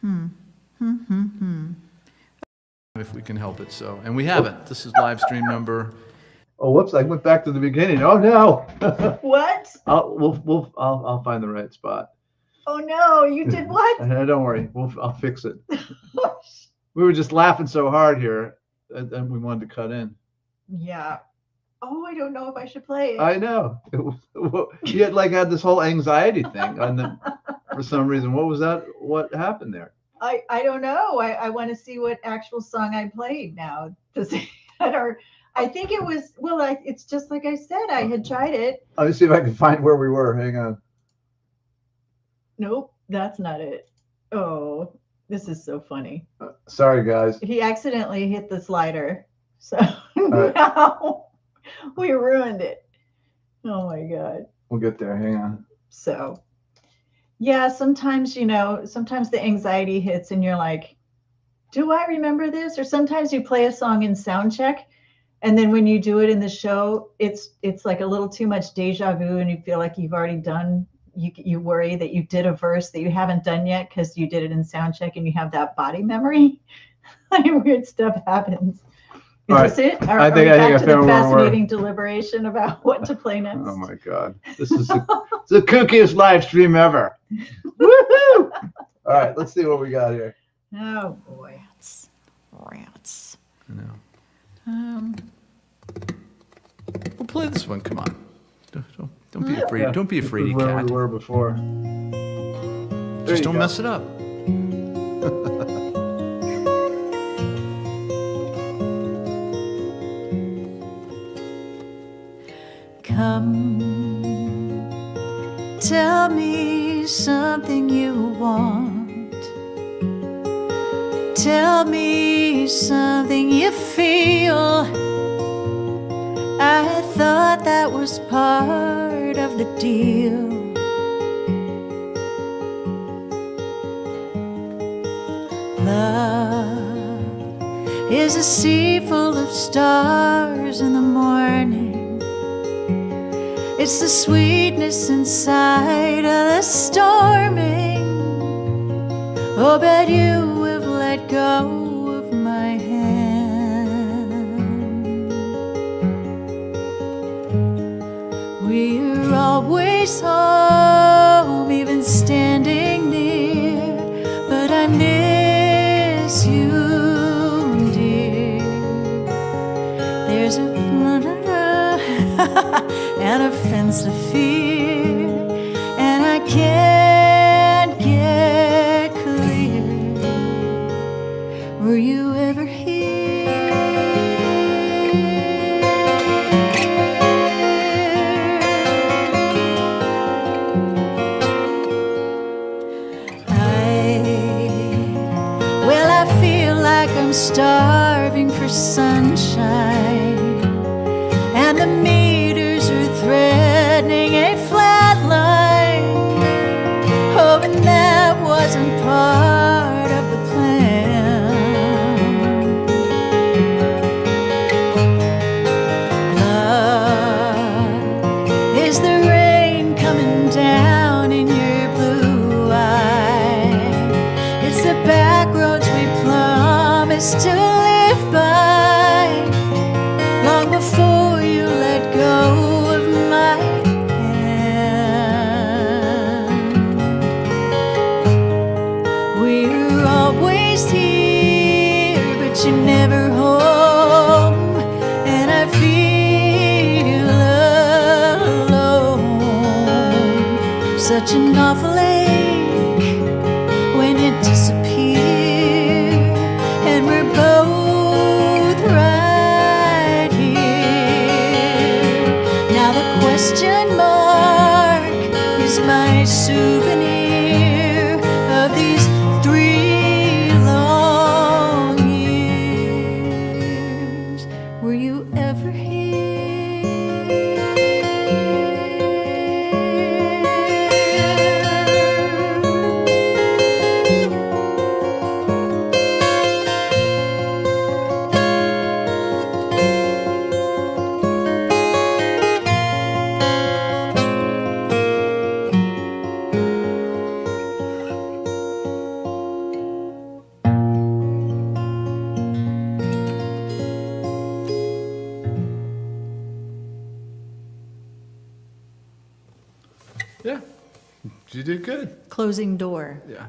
hmm, hmm, hmm, hmm. If we can help it, so, and we haven't. This is live stream number, Oh, whoops! I went back to the beginning. Oh no! What? I'll we'll, we'll I'll I'll find the right spot. Oh no, you did what? Uh, don't worry. We'll I'll fix it. We were just laughing so hard here, and, and we wanted to cut in. yeah. Oh, I don't know if I should play. I know. It was, well, you had like had this whole anxiety thing, and then for some reason, what was that? What happened there? I, I don't know. I, I want to see what actual song I played now see that or I think it was well I, it's just like I said I had tried it. Let me see if I can find where we were. Hang on. Nope, that's not it. Oh, this is so funny. Uh, sorry, guys. He accidentally hit the slider. So right. now we ruined it. Oh my god. We'll get there. Hang on. So yeah, sometimes you know, sometimes the anxiety hits and you're like, do I remember this? Or sometimes you play a song in sound check and then when you do it in the show, it's it's like a little too much deja vu and you feel like you've already done you you worry that you did a verse that you haven't done yet because you did it in sound check and you have that body memory. like weird stuff happens. Is right. this it? Are, I think- we I think back I to the found where we fascinating deliberation about what to play oh next? Oh my God. This is the, the kookiest live stream ever. Woohoo! All right, let's see what we got here. Oh boy. Rats. Rats. you know. Um, We'll play this one, come on. Don't, don't, don't be afraid, Yeah, don't be afraid, where cat. we were before. There Just don't go. mess it up. Come, tell me something you want. Tell me something you feel. I thought that was part of the deal. Love is a sea full of stars in the morning. It's the sweetness inside of the storming. Oh, but you have let go of my hand. We're always home, and a fence of fear, and I can't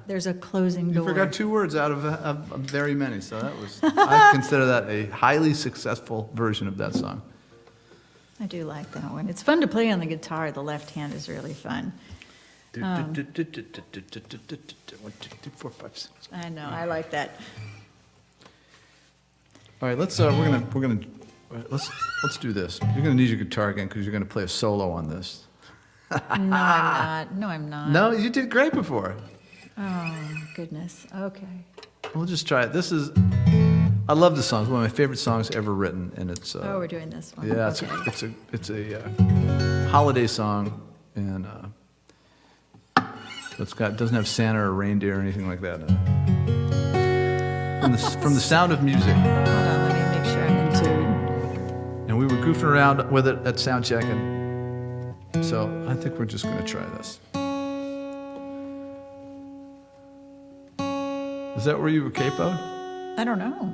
There's a closing You door. forgot two words out of, uh, of, of very many, so that was, I consider that a highly successful version of that song. I do like that one. It's fun to play on the guitar. The left hand is really fun. One, two, four, five, six. I know. I like that. All right, let's, uh, we're gonna, we're gonna, uh, let's, let's do this. You're gonna need your guitar again, because you're gonna play a solo on this. No, I'm not. No, I'm not. No, you did great before. Oh, goodness. Okay. We'll just try it. This is, I love this song. It's one of my favorite songs ever written, and it's, uh, Oh, we're doing this one. Yeah, it's Okay. a, it's a, it's a uh, holiday song, and uh, it's got, doesn't have Santa or reindeer or anything like that. in. From the, from the sound of music. Hold on. Let me make sure I'm in tune. And we were goofing around with it at sound check, and so I think we're just going to try this. Is that where you were capoed? I don't know.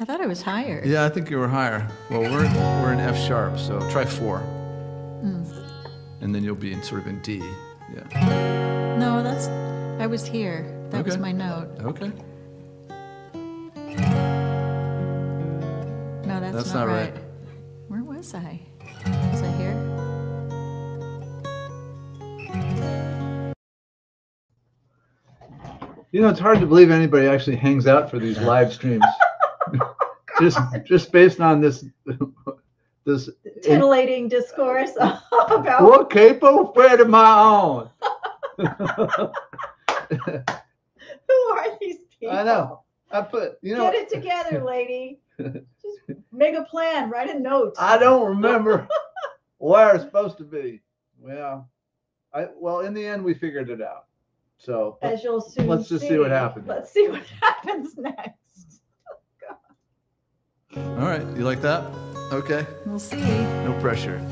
I thought I was higher. Yeah, I think you were higher. Well, we're, we're in F sharp, so try four. Hmm. And then you'll be in sort of in D. Yeah. No, that's. I was here. That was my note. Okay. No, that's, That's not, not right. right. Where was I? Was I here? You know, it's hard to believe anybody actually hangs out for these live streams. just, just based on this, this. Titillating discourse about What capo Fred of my own? who are these people? I know. I put, you know, Get it together, lady. Just make a plan. Write a note. I don't remember where it's supposed to be. Well, I well, in the end, we figured it out. So As you'll soon Let's just see what happens. Let's see what happens next. All right. You like that? Okay. We'll see. No pressure.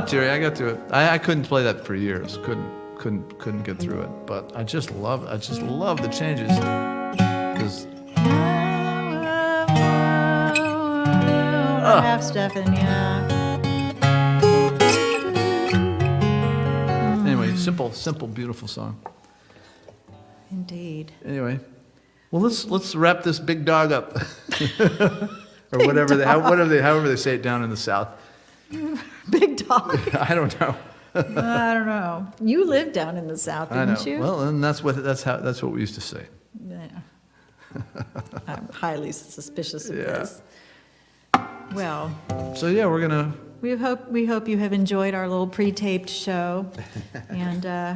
Not teary. I got through it. I, I couldn't play that for years. Couldn't, couldn't, couldn't get through it. But I just love, I just love the changes. 'Cause- Half Stefan, yeah. anyway, simple, simple, beautiful song. Indeed. Anyway, well, let's let's wrap this big dog up, or whatever they, how, whatever they, however they say it down in the south. Big dog. I don't know. I don't know. You lived down in the south, I didn't you? Well, and that's what that's how that's what we used to say. Yeah. I'm highly suspicious of Yeah. this. Well, So yeah, we're gonna. we hope we hope you have enjoyed our little pre-taped show, and uh,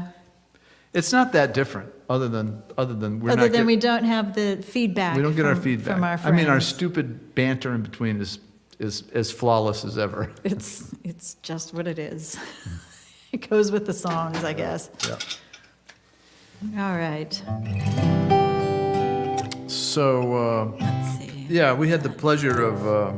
It's not that different, other than other than we're other not than get- we don't have the feedback. we don't get our from- feedback. from our I mean, our stupid banter in between is is as flawless as ever. It's it's just what it is. it goes with the songs, I guess. Yeah. All right. So. Uh, Let's see. Yeah, we had the pleasure of uh,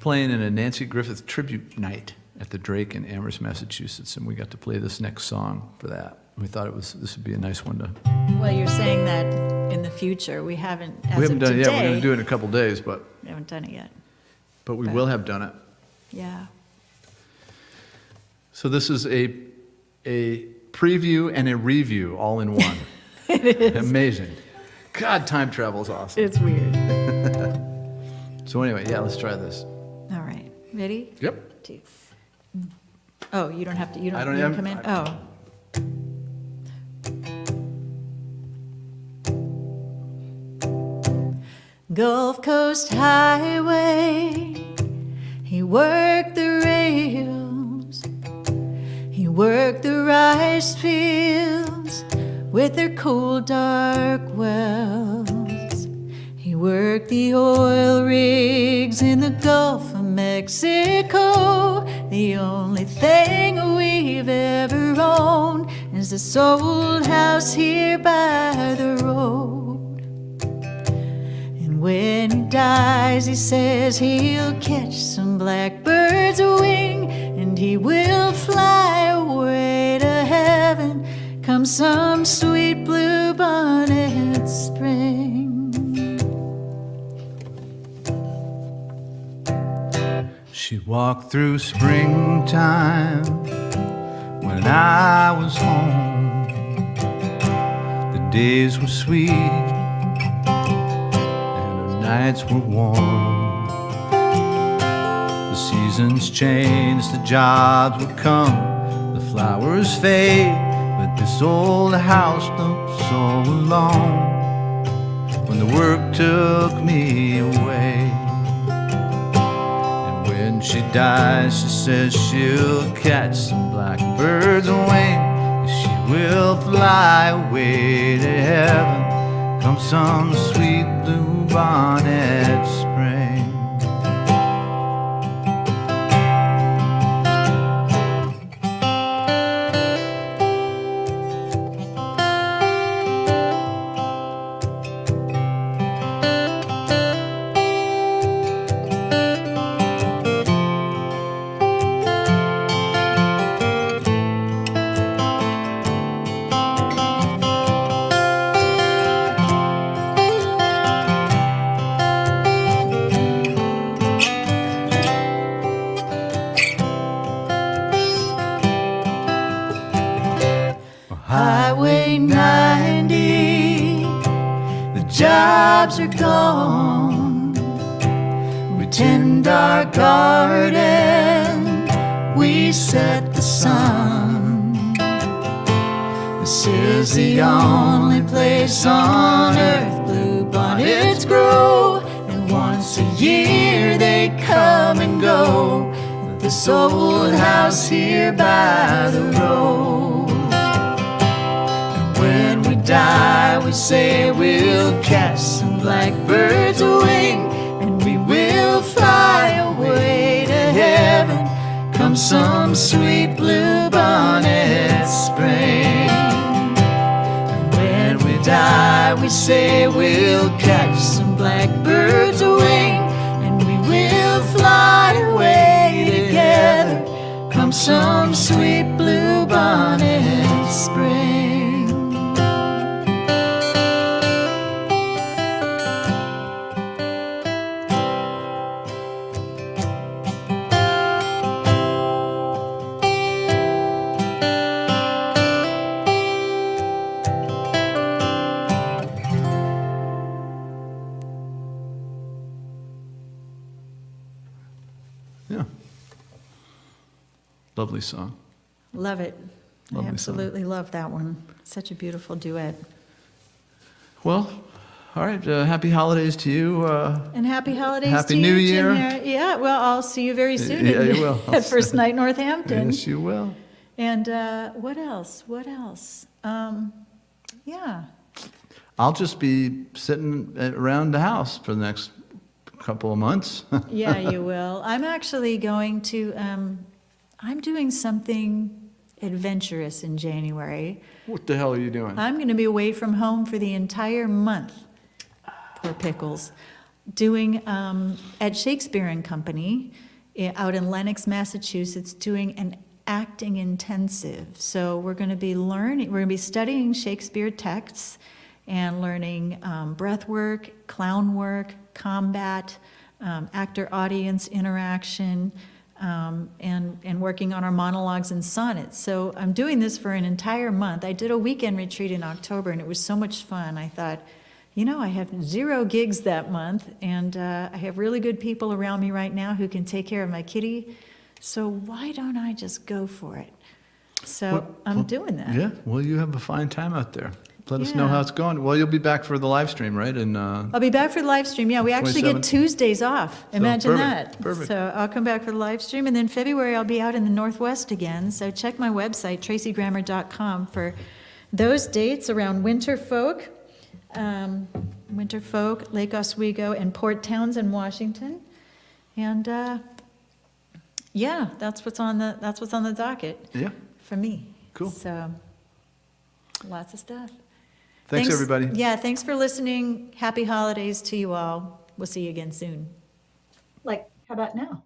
playing in a Nanci Griffith tribute night at the Drake in Amherst, Massachusetts, and we got to play this next song for that. We thought it was this would be a nice one to. Well, you're saying that in the future we haven't. As we haven't of done it yet. We're going to do it in a couple days, but We haven't done it yet. but we Okay. will have done it. Yeah. So this is a a preview and a review all in one. it is amazing. God, time travel is awesome. It's weird. So anyway, yeah, let's try this. All right. Ready? Yep. Two. Mm. Oh, you don't have to. You don't. I don't you come in. I- Oh. Gulf Coast Highway. He worked the rails. He worked the rice fields with their cool, dark wells. He worked the oil rigs in the Gulf of Mexico. The only thing we've ever owned is this old house here by the road. Dies, he says he'll catch some blackbird's wing and he will fly away to heaven come some sweet blue bonnet spring. She walked through springtime when I was home. The days were sweet nights were warm. The seasons changed, the jobs would come, the flowers fade, but this old house looked so alone when the work took me away. And when she dies, she says she'll catch some blackbird's wing. And she will fly away to heaven come some sweet blue only place on earth blue bonnets grow. And once a year they come and go. This old house here by the road. And when we die, we say we'll catch some blackbird's wing and we will fly away to heaven come some sweet blue we say we'll catch some blackbird's wing and we will fly away together. Come some Lovely song. Love it. I Lovely song. absolutely love that one. Such a beautiful duet. Well, all right. Uh, happy holidays to you. Uh, And happy holidays Happy to New you, Year. Yeah, well, I'll see you very soon Yeah, at, you will. At First Night Northampton. yes, you will. And uh, what else? What else? Um, yeah. I'll just be sitting around the house for the next couple of months. Yeah, you will. I'm actually going to, um, I'm doing something adventurous in January. what the hell are you doing? I'm going to be away from home for the entire month. Poor Pickles. Doing um, at Shakespeare and Company out in Lenox, Massachusetts, doing an acting intensive. So we're going to be learning, we're going to be studying Shakespeare texts and learning um, breath work, clown work, combat, um, actor audience interaction, um, and, and working on our monologues and sonnets. So I'm doing this for an entire month. I did a weekend retreat in October and it was so much fun. I thought, you know, I have zero gigs that month and uh, I have really good people around me right now who can take care of my kitty. So why don't I just go for it? So Well, I'm well, doing that. Yeah, well, you have a fine time out there. Let us know how it's going. Well, you'll be back for the live stream, right? And uh, I'll be back for the live stream. Yeah, we actually get Tuesdays off. Imagine perfect, that. perfect. So I'll come back for the live stream, and then February I'll be out in the Northwest again. So check my website tracygrammer.com for those dates around Winter Folk, um, Winter Folk, Lake Oswego, and Port Townsend, in Washington. And uh, yeah, that's what's on the that's what's on the docket yeah, for me. Cool. So lots of stuff. Thanks, everybody. Yeah, thanks for listening. Happy holidays to you all. We'll see you again soon. Like, how about now?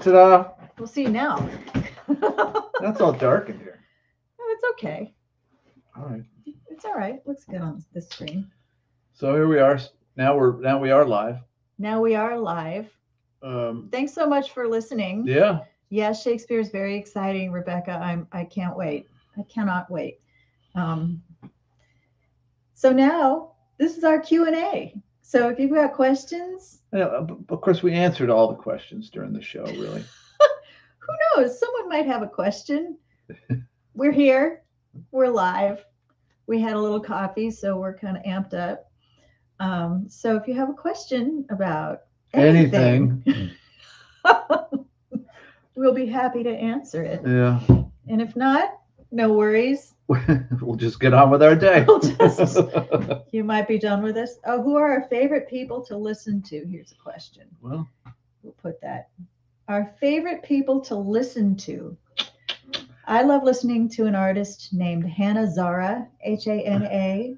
Ta-da! We'll see you now. That's all dark in here. No, it's okay. All right. It's all right. Looks good on this screen. So here we are. Now we're now we are live. Now we are live. Um, Thanks so much for listening. yeah. Yes, Shakespeare is very exciting, Rebecca. I'm I can't wait. I cannot wait. Um, so now this is our Q and A. So if you've got questions, Yeah, Of course, we answered all the questions during the show. Really. who knows? Someone might have a question. we're here. We're live. We had a little coffee, so we're kind of amped up. Um, so if you have a question about anything, Anything. we'll be happy to answer it. Yeah. And if not, no worries. we'll just get on with our day. We'll just- You might be done with us. Oh, who are our favorite people to listen to? Here's a question. well, We'll put that. Our favorite people to listen to. I love listening to an artist named Hana Zara, H A N A,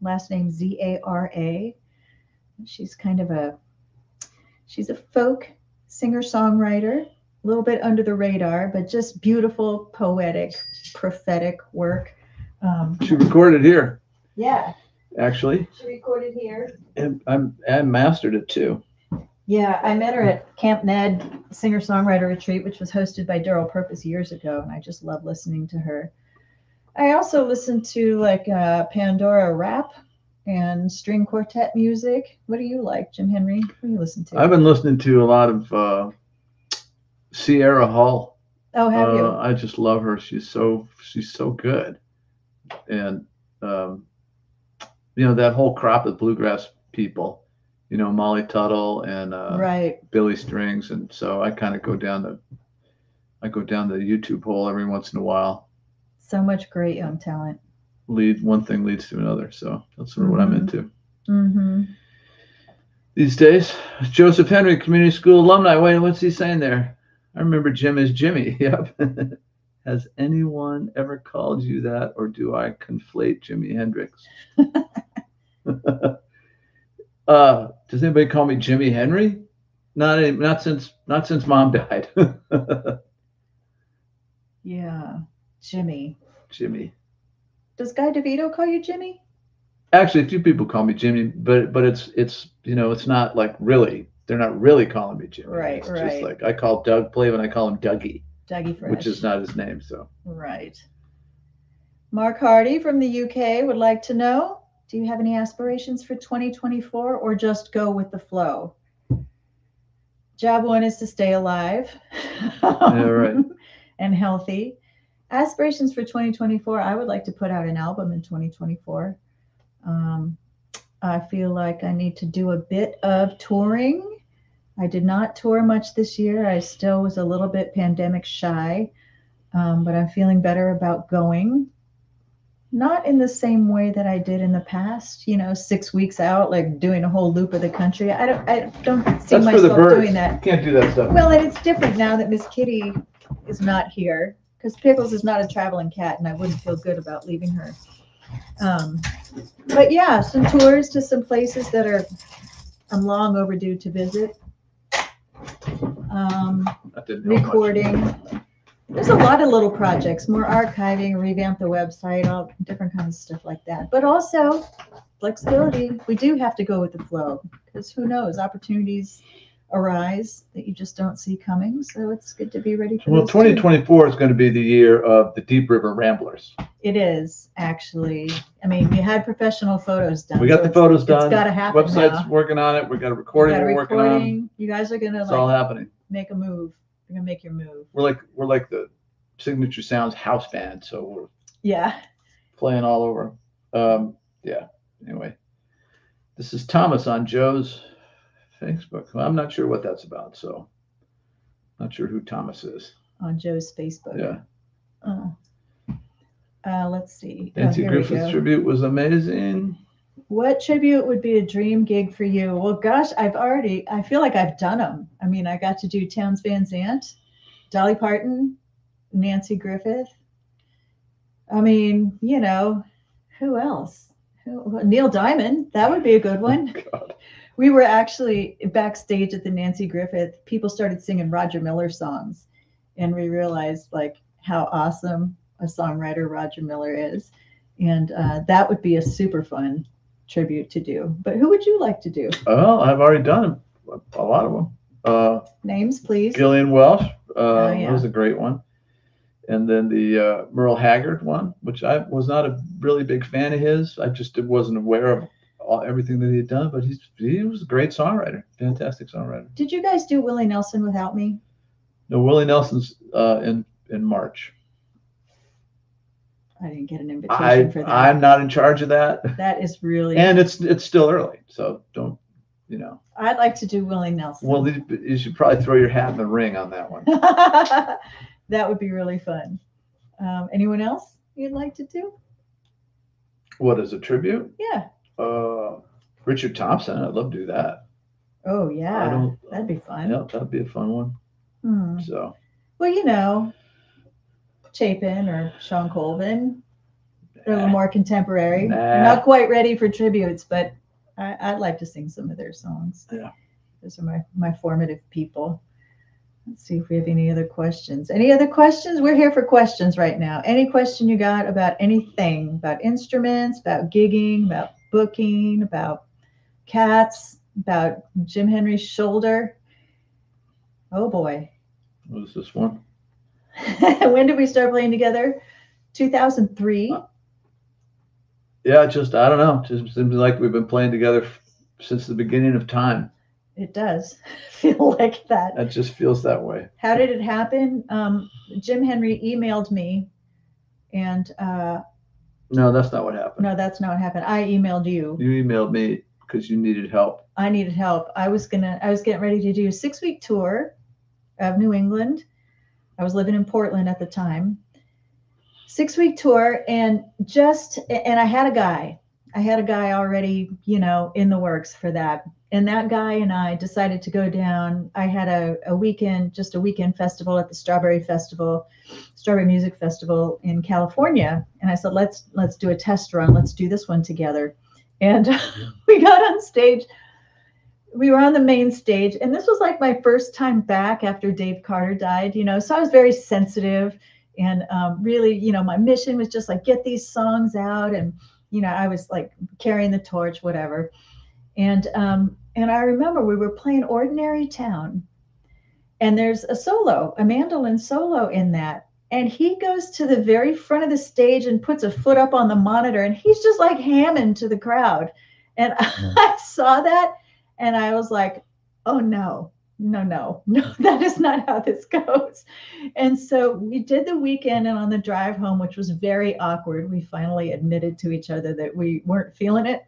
last name Z A R A. She's kind of a she's a folk singer-songwriter, a little bit under the radar, but just beautiful, poetic, prophetic work. Um, she recorded here yeah, actually, she recorded here. and I'm I mastered it too. Yeah, I met her at Camp Ned Singer Songwriter Retreat, which was hosted by Darryl Purpose years ago, and I just love listening to her. I also listen to like uh, Pandora rap and string quartet music. What do you like, Jim Henry? What do you listen to? I've been listening to a lot of uh, Sierra Hull. Oh, have Uh, you? I just love her. She's so she's so good, and um, you know that whole crop of bluegrass people. You know Molly Tuttle and uh, right. Billy Strings, and so I kind of go down the I go down the YouTube hole every once in a while. So much great young talent. lead one thing leads to another. So that's sort of what I'm Mhm. into Mm-hmm. these days. Joseph Henry, community school alumni. Wait, what's he saying there? I remember Jim as Jimmy. Yep. Has anyone ever called you that, or do I conflate Jimi Hendrix? uh, does anybody call me Jimmy Henry? Not any, not since not since mom died. Yeah. Jimmy. Jimmy. Does Guy DeVito call you Jimmy? Actually, a few people call me Jimmy, but but it's it's you know it's not like really they're not really calling me Jimmy. Right, it's right. Just like I call Doug Plavin, I call him Dougie, Dougie Fresh. which is not his name. So Right. Mark Hardy from the UK would like to know Do you have any aspirations for 2024 or just go with the flow? Job one is to stay alive yeah, right. and healthy. Aspirations for 2024 I would like to put out an album in 2024. Um, I feel like I need to do a bit of touring. I did not tour much this year. I still was a little bit pandemic shy, um, but I'm feeling better about going. Not in the same way that I did in the past, you know, six weeks out, like doing a whole loop of the country. I don't, I don't see That's for the myself doing that. You can't do that stuff. Well, and it's different now that Miss Kitty is not here because Pickles is not a traveling cat, and I wouldn't feel good about leaving her. Um, but yeah, some tours to some places that are I'm long overdue to visit. Um, That didn't help much. recording. There's a lot of little projects, more archiving, revamp the website, all different kinds of stuff like that. But also flexibility. We do have to go with the flow because who knows, opportunities arise that you just don't see coming. So it's good to be ready for Well, those too. 2024 is going to be the year of the Deep River Ramblers. It is actually. I mean, we had professional photos done. We got so the it's- photos done. It's got to happen Website's now. working on it. We got a You recording got a we're working on. recording. You guys are gonna It's all happening. Make a move. You're gonna make your move. We're like we're like the Signature Sounds house band, so we're Yeah. playing all over. Um, yeah. Anyway, this is Thomas on Joe's Facebook. I'm not sure what that's about, so not sure who Thomas is. On Joe's Facebook. Yeah. Oh. Uh, let's see. Oh, Nanci we Griffith's tribute was amazing. What tribute would be a dream gig for you? Well, gosh, I've already, I feel like I've done them. I mean, I got to do Townes Van Zandt, Dolly Parton, Nanci Griffith. I mean, you know, who else? Who, Neil Diamond. That would be a good one. God. We were actually backstage at the Nanci Griffith. People started singing Roger Miller songs, and we realized like how awesome a songwriter Roger Miller is, and uh, that would be a super fun tribute to do. But who would you like to do? Well, I've already done a lot of them. Uh, Names, please. Gillian Welch uh, Oh, yeah. was a great one. And then the uh, Merle Haggard one, which I was not a really big fan of his. I just wasn't aware of all, everything that he had done, but he's, he was a great songwriter, fantastic songwriter. Did you guys do Willie Nelson without me? No, Willie Nelson's uh, in in March. I didn't get an invitation I for that. I'm not in charge of that, that is really. and it's it's still early, so don't you know. I'd like to do Willie Nelson. Well, you should probably throw your hat in the ring on that one. that would be really fun. Um, anyone else you'd like to do? What is a tribute? Yeah. Uh, Richard Thompson. I'd love to do that. Oh yeah, that'd be fun. Yeah, that'd be a fun one. Hmm. So Well, you know, Chapin or Shawn Colvin, they're a little more contemporary. Nah. not quite ready for tributes, but I, I'd like to sing some of their songs. Yeah. Those are my, my formative people. Let's see if we have any other questions. Any other questions? We're here for questions right now. Any question you got about anything, about instruments, about gigging, about booking, about cats, about Jim Henry's shoulder? Oh boy. what is this one? when did we start playing together? 2003. Yeah, just I don't know. Just seems like we've been playing together f- since the beginning of time. It does feel like that. It just feels that way. How did it happen? Um, Jim Henry emailed me, and uh, No, that's not what happened. no, that's not what happened. I emailed you. You emailed me because you needed help. I needed help. I was gonna. I was getting ready to do a six week tour of New England. I was living in Portland at the time, six week tour and just and i had a guy. I had a guy already you know in the works for that. And that guy and i decided to go down. I had a, a weekend just a weekend festival at the strawberry festival strawberry music festival in california. And i said let's let's do a test run. Let's do this one together. And we got on stage we were on the main stage and this was like my first time back after dave carter died you know so i was very sensitive and um, really you know my mission was just like get these songs out and you know i was like carrying the torch whatever. And um, and i remember we were playing ordinary town and there's a solo a mandolin solo in that and he goes to the very front of the stage and puts a foot up on the monitor and he's just like hamming to the crowd. And i saw that and i was like oh no no, no, no, that is not how this goes. And so we did the weekend, and on the drive home, which was very awkward, we finally admitted to each other that we weren't feeling it.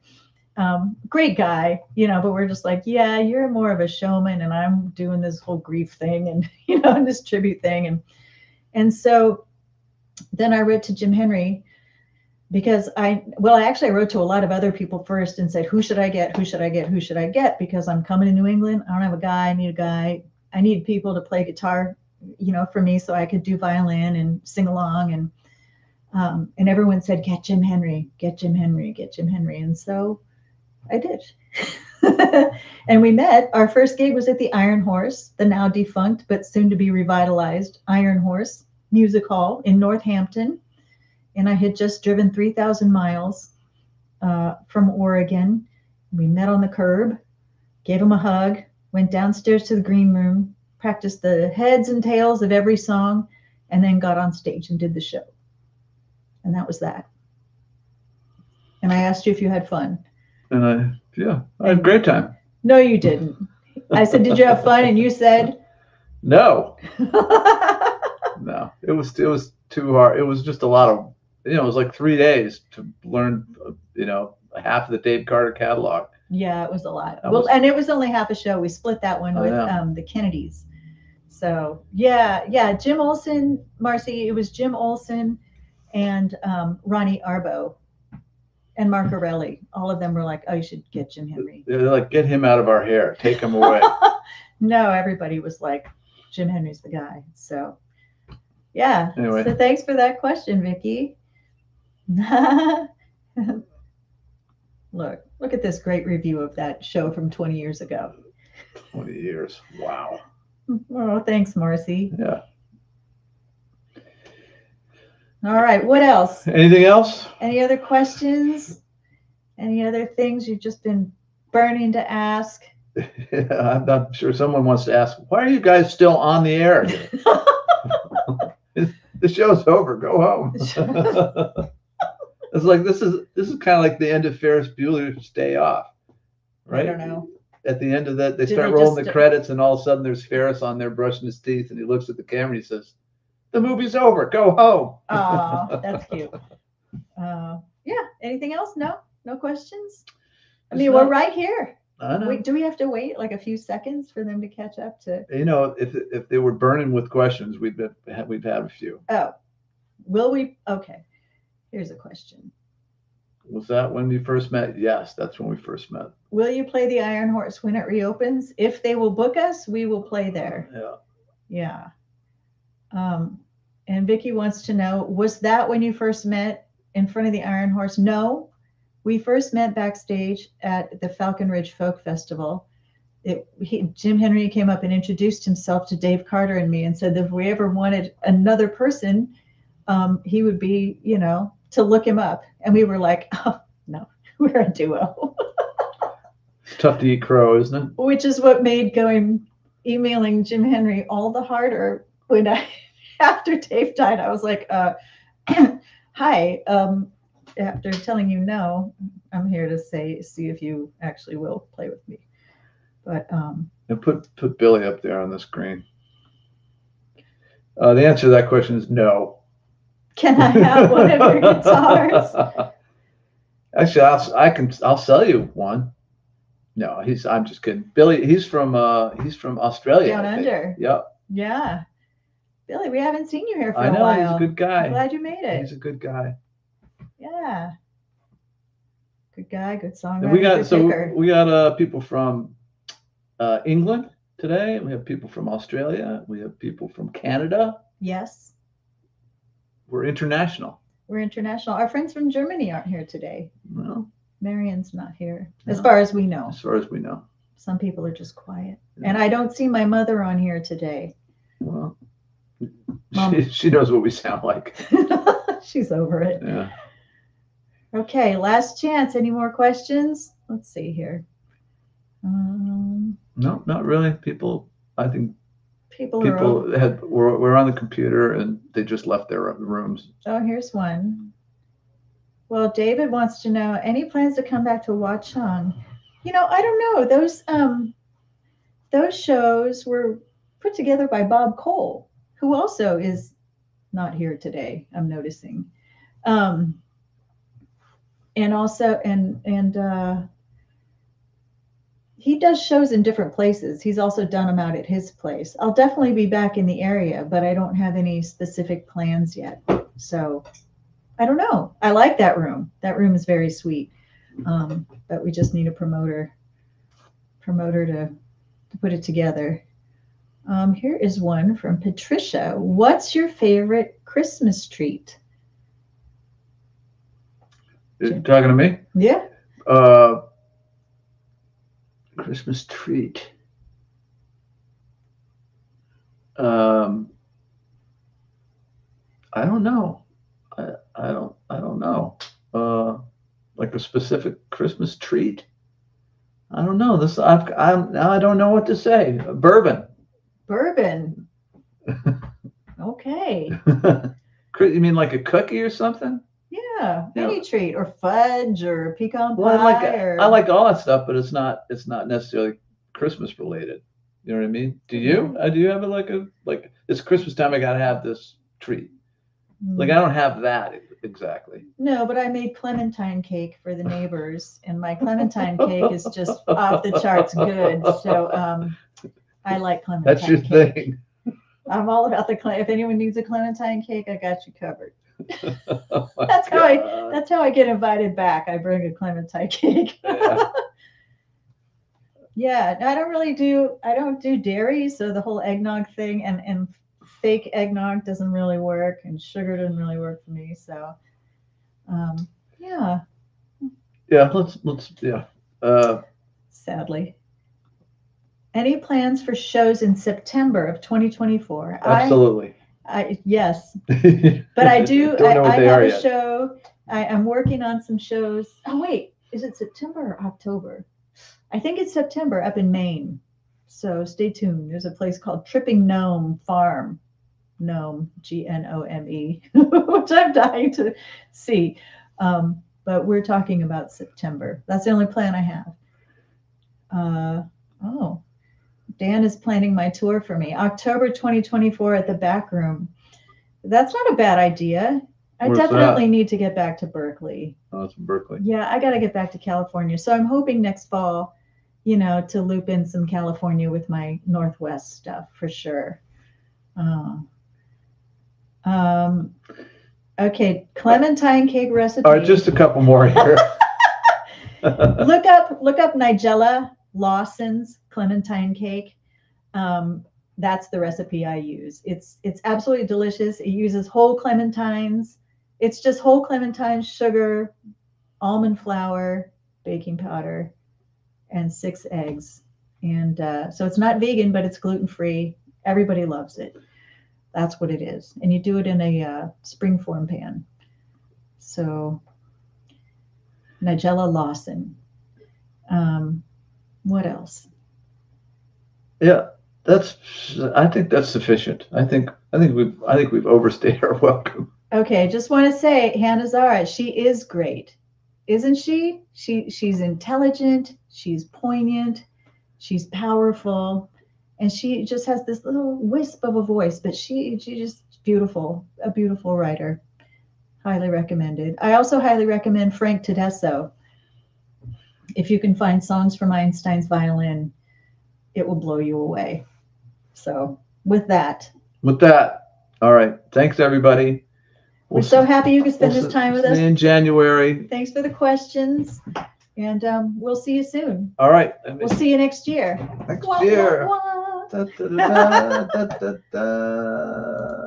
Um, great guy, you know, but we're just like, yeah, you're more of a showman, and I'm doing this whole grief thing, and you know, and this tribute thing, and and so then I wrote to Jim Henry because I well, I actually wrote to a lot of other people first and said, who should I get? Who should I get? Who should I get? Because I'm coming to New England. I don't have a guy. I need a guy. I need people to play guitar, you know, for me so I could do violin and sing along. And um, and everyone said, get Jim Henry, get Jim Henry, get Jim Henry. And so I did. and we met. Our first gig was at the Iron Horse, the now defunct but soon to be revitalized Iron Horse Music Hall in Northampton and I had just driven 3,000 miles uh, from Oregon. We met on the curb, gave him a hug, went downstairs to the green room, practiced the heads and tails of every song, and then got on stage and did the show. And that was that. And I asked you if you had fun. And I, yeah, I had a great time. No, you didn't. I said, Did you have fun? And you said, No, no. It was it was too hard. It was just a lot of you know, it was like three days to learn, you know, half of the Dave Carter catalog. Yeah, it was a lot. That well, was- and it was only half a show. We split that one with um, the Kennedys. So yeah, yeah, Jim Olsen, Marcy. It was Jim Olsen and um, Ronnie Arbo and Mark Orelli. All of them were like, "Oh, you should get Jim Henry." They're like, get him out of our hair, take him away. no, everybody was like, "Jim Henry's the guy." So yeah. Anyway. So thanks for that question, Vicky. look, look at this great review of that show from 20 years ago. 20 years. Wow. Oh, thanks, Marcy. Yeah. All right, what else? Anything else? Any other questions? Any other things you've just been burning to ask? I'm not sure someone wants to ask, why are you guys still on the air? the show's over. Go home. It's like this is this is kind of like the end of Ferris Bueller's Day Off, right? I don't know. At the end of that, they start they rolling just- the credits, and all of a sudden there's Ferris on there brushing his teeth, and he looks at the camera and he says, "The movie's over. Go home." Oh, that's cute. Uh, yeah. Anything else? No. No questions. I mean, we're right here. I know. Wait, do we have to wait like a few seconds for them to catch up to? you know, if if they were burning with questions, we'd been, we've had a few. Oh, will we? Okay. Here's a question. Was that when you first met? Yes, that's when we first met. Will you play the Iron Horse when it reopens? If they will book us, we will play there. Yeah. Yeah. Um, and Vicky wants to know, was that when you first met in front of the Iron Horse? No, we first met backstage at the Falcon Ridge Folk Festival. It, he, Jim Henry came up and introduced himself to Dave Carter and me and said that if we ever wanted another person, um, he would be, you know, to look him up. And we were like, oh, no, we're a duo. It's tough to eat crow, isn't it? which is what made going emailing Jim Henry all the harder when I after Dave died. I was like, uh, "Hi." Um, after telling you no, I'm here to say see if you actually will play with me. But um, And put put Billy up there on the screen. Uh, the answer to that question is no. Can I have one of your guitars? Actually, I'll, I can. I'll sell you one. No, he's. I'm just kidding. Billy. He's from. Uh, he's from Australia. Down under. Yep. Yeah. Billy, we haven't seen you here for I a know while. he's a good I'm guy. glad you made it. He's a good guy. Yeah. Good guy, good. And we got so picker. we got uh people from uh England today. We have people from Australia. We have people from Canada. yes, We're international. we're international. Our friends from Germany aren't here today. Well, Marion's not here, as far as we know. as far as we know. Some people are just quiet. Yeah. And I don't see my mother on here today. Well, Mom. she, she knows what we sound like. She's over it. Yeah. Okay, last chance. Any more questions? Let's see here. Um, No, not really. People, I think people, people had were, were on the computer and they just left their rooms. Oh, here's one. Well, David wants to know any plans to come back to Watchung. You know, I don't know. Those um those shows were put together by Bob Cole, who also is not here today, I'm noticing. Um and also and and uh he does shows in different places. He's also done them out at his place. I'll definitely be back in the area, but I don't have any specific plans yet. So I don't know. I like that room. That room is very sweet. Um, but we just need a promoter, promoter to, to put it together. Um, here is one from Patricia. What's your favorite Christmas treat? Talking to me? Yeah. Uh, Christmas treat. Um, I don't know. I, I don't I don't know. Uh, like a specific Christmas treat. I don't know. This I've I'm now I don't know what to say. Bourbon. Bourbon. Okay. You mean like a cookie or something? Yeah. Any treat or fudge or pecan pie. Well, I like or... I like all that stuff, but it's not it's not necessarily Christmas related. You know what I mean? Do you? Uh, do you have a, like a like it's Christmas time? I gotta have this treat. Like I don't have that exactly. No, but I made clementine cake for the neighbors, and my clementine cake is just off the charts good. So um, I like clementine. That's your cake. thing. I'm all about the cle- if anyone needs a clementine cake, I got you covered. Oh That's how I- That's how I get invited back. I bring a clementine cake. Yeah. yeah, I don't really do I don't do dairy, so the whole eggnog thing and and fake eggnog doesn't really work, and sugar doesn't really work for me. So, um, yeah, Yeah, let's let's yeah. Uh, sadly. Any plans for shows in September of 2024? absolutely. I, I yes, but I do. I, I have a yet. show. I, I'm working on some shows. Oh wait, is it September or October? I think it's September up in Maine. So stay tuned. There's a place called Tripping Gnome Farm. Gnome, G N O M E, which I'm dying to see. Um, but we're talking about September. That's the only plan I have. Uh, oh, Dan is planning my tour for me. October 2024 at the back room. That's not a bad idea. I Where's that? definitely need to get back to Berkeley. Oh, it's Berkeley. Yeah, I got to get back to California. So I'm hoping next fall, you know, to loop in some California with my Northwest stuff for sure. Uh, um, okay, clementine cake recipe. All right, just a couple more here. look up look up Nigella Lawson's clementine cake. Um, that's the recipe I use. It's it's absolutely delicious. It uses whole clementines. It's just whole clementines, sugar, almond flour, baking powder, and six eggs. And uh, so it's not vegan, but it's gluten free. Everybody loves it. That's what it is. And you do it in a uh, springform pan. So Nigella Lawson. Um, what else? Yeah, that's. I think that's sufficient. I think. I think we've. I think we've overstayed our welcome. Okay, just want to say Hana Zara, she is great. Isn't she? She she's intelligent, she's poignant, she's powerful, and she just has this little wisp of a voice, but she she just beautiful, a beautiful writer. Highly recommended. I also highly recommend Frank Tedesco. If you can find songs from Einstein's violin, it will blow you away. So, with that, With that, All right. Thanks, everybody. We're so happy you could spend we'll this time with us. In January. Thanks for the questions. And um, we'll see you soon. All right. Let me We'll see you next year. Next Wah, wah, year. wah. Da, da, da, da.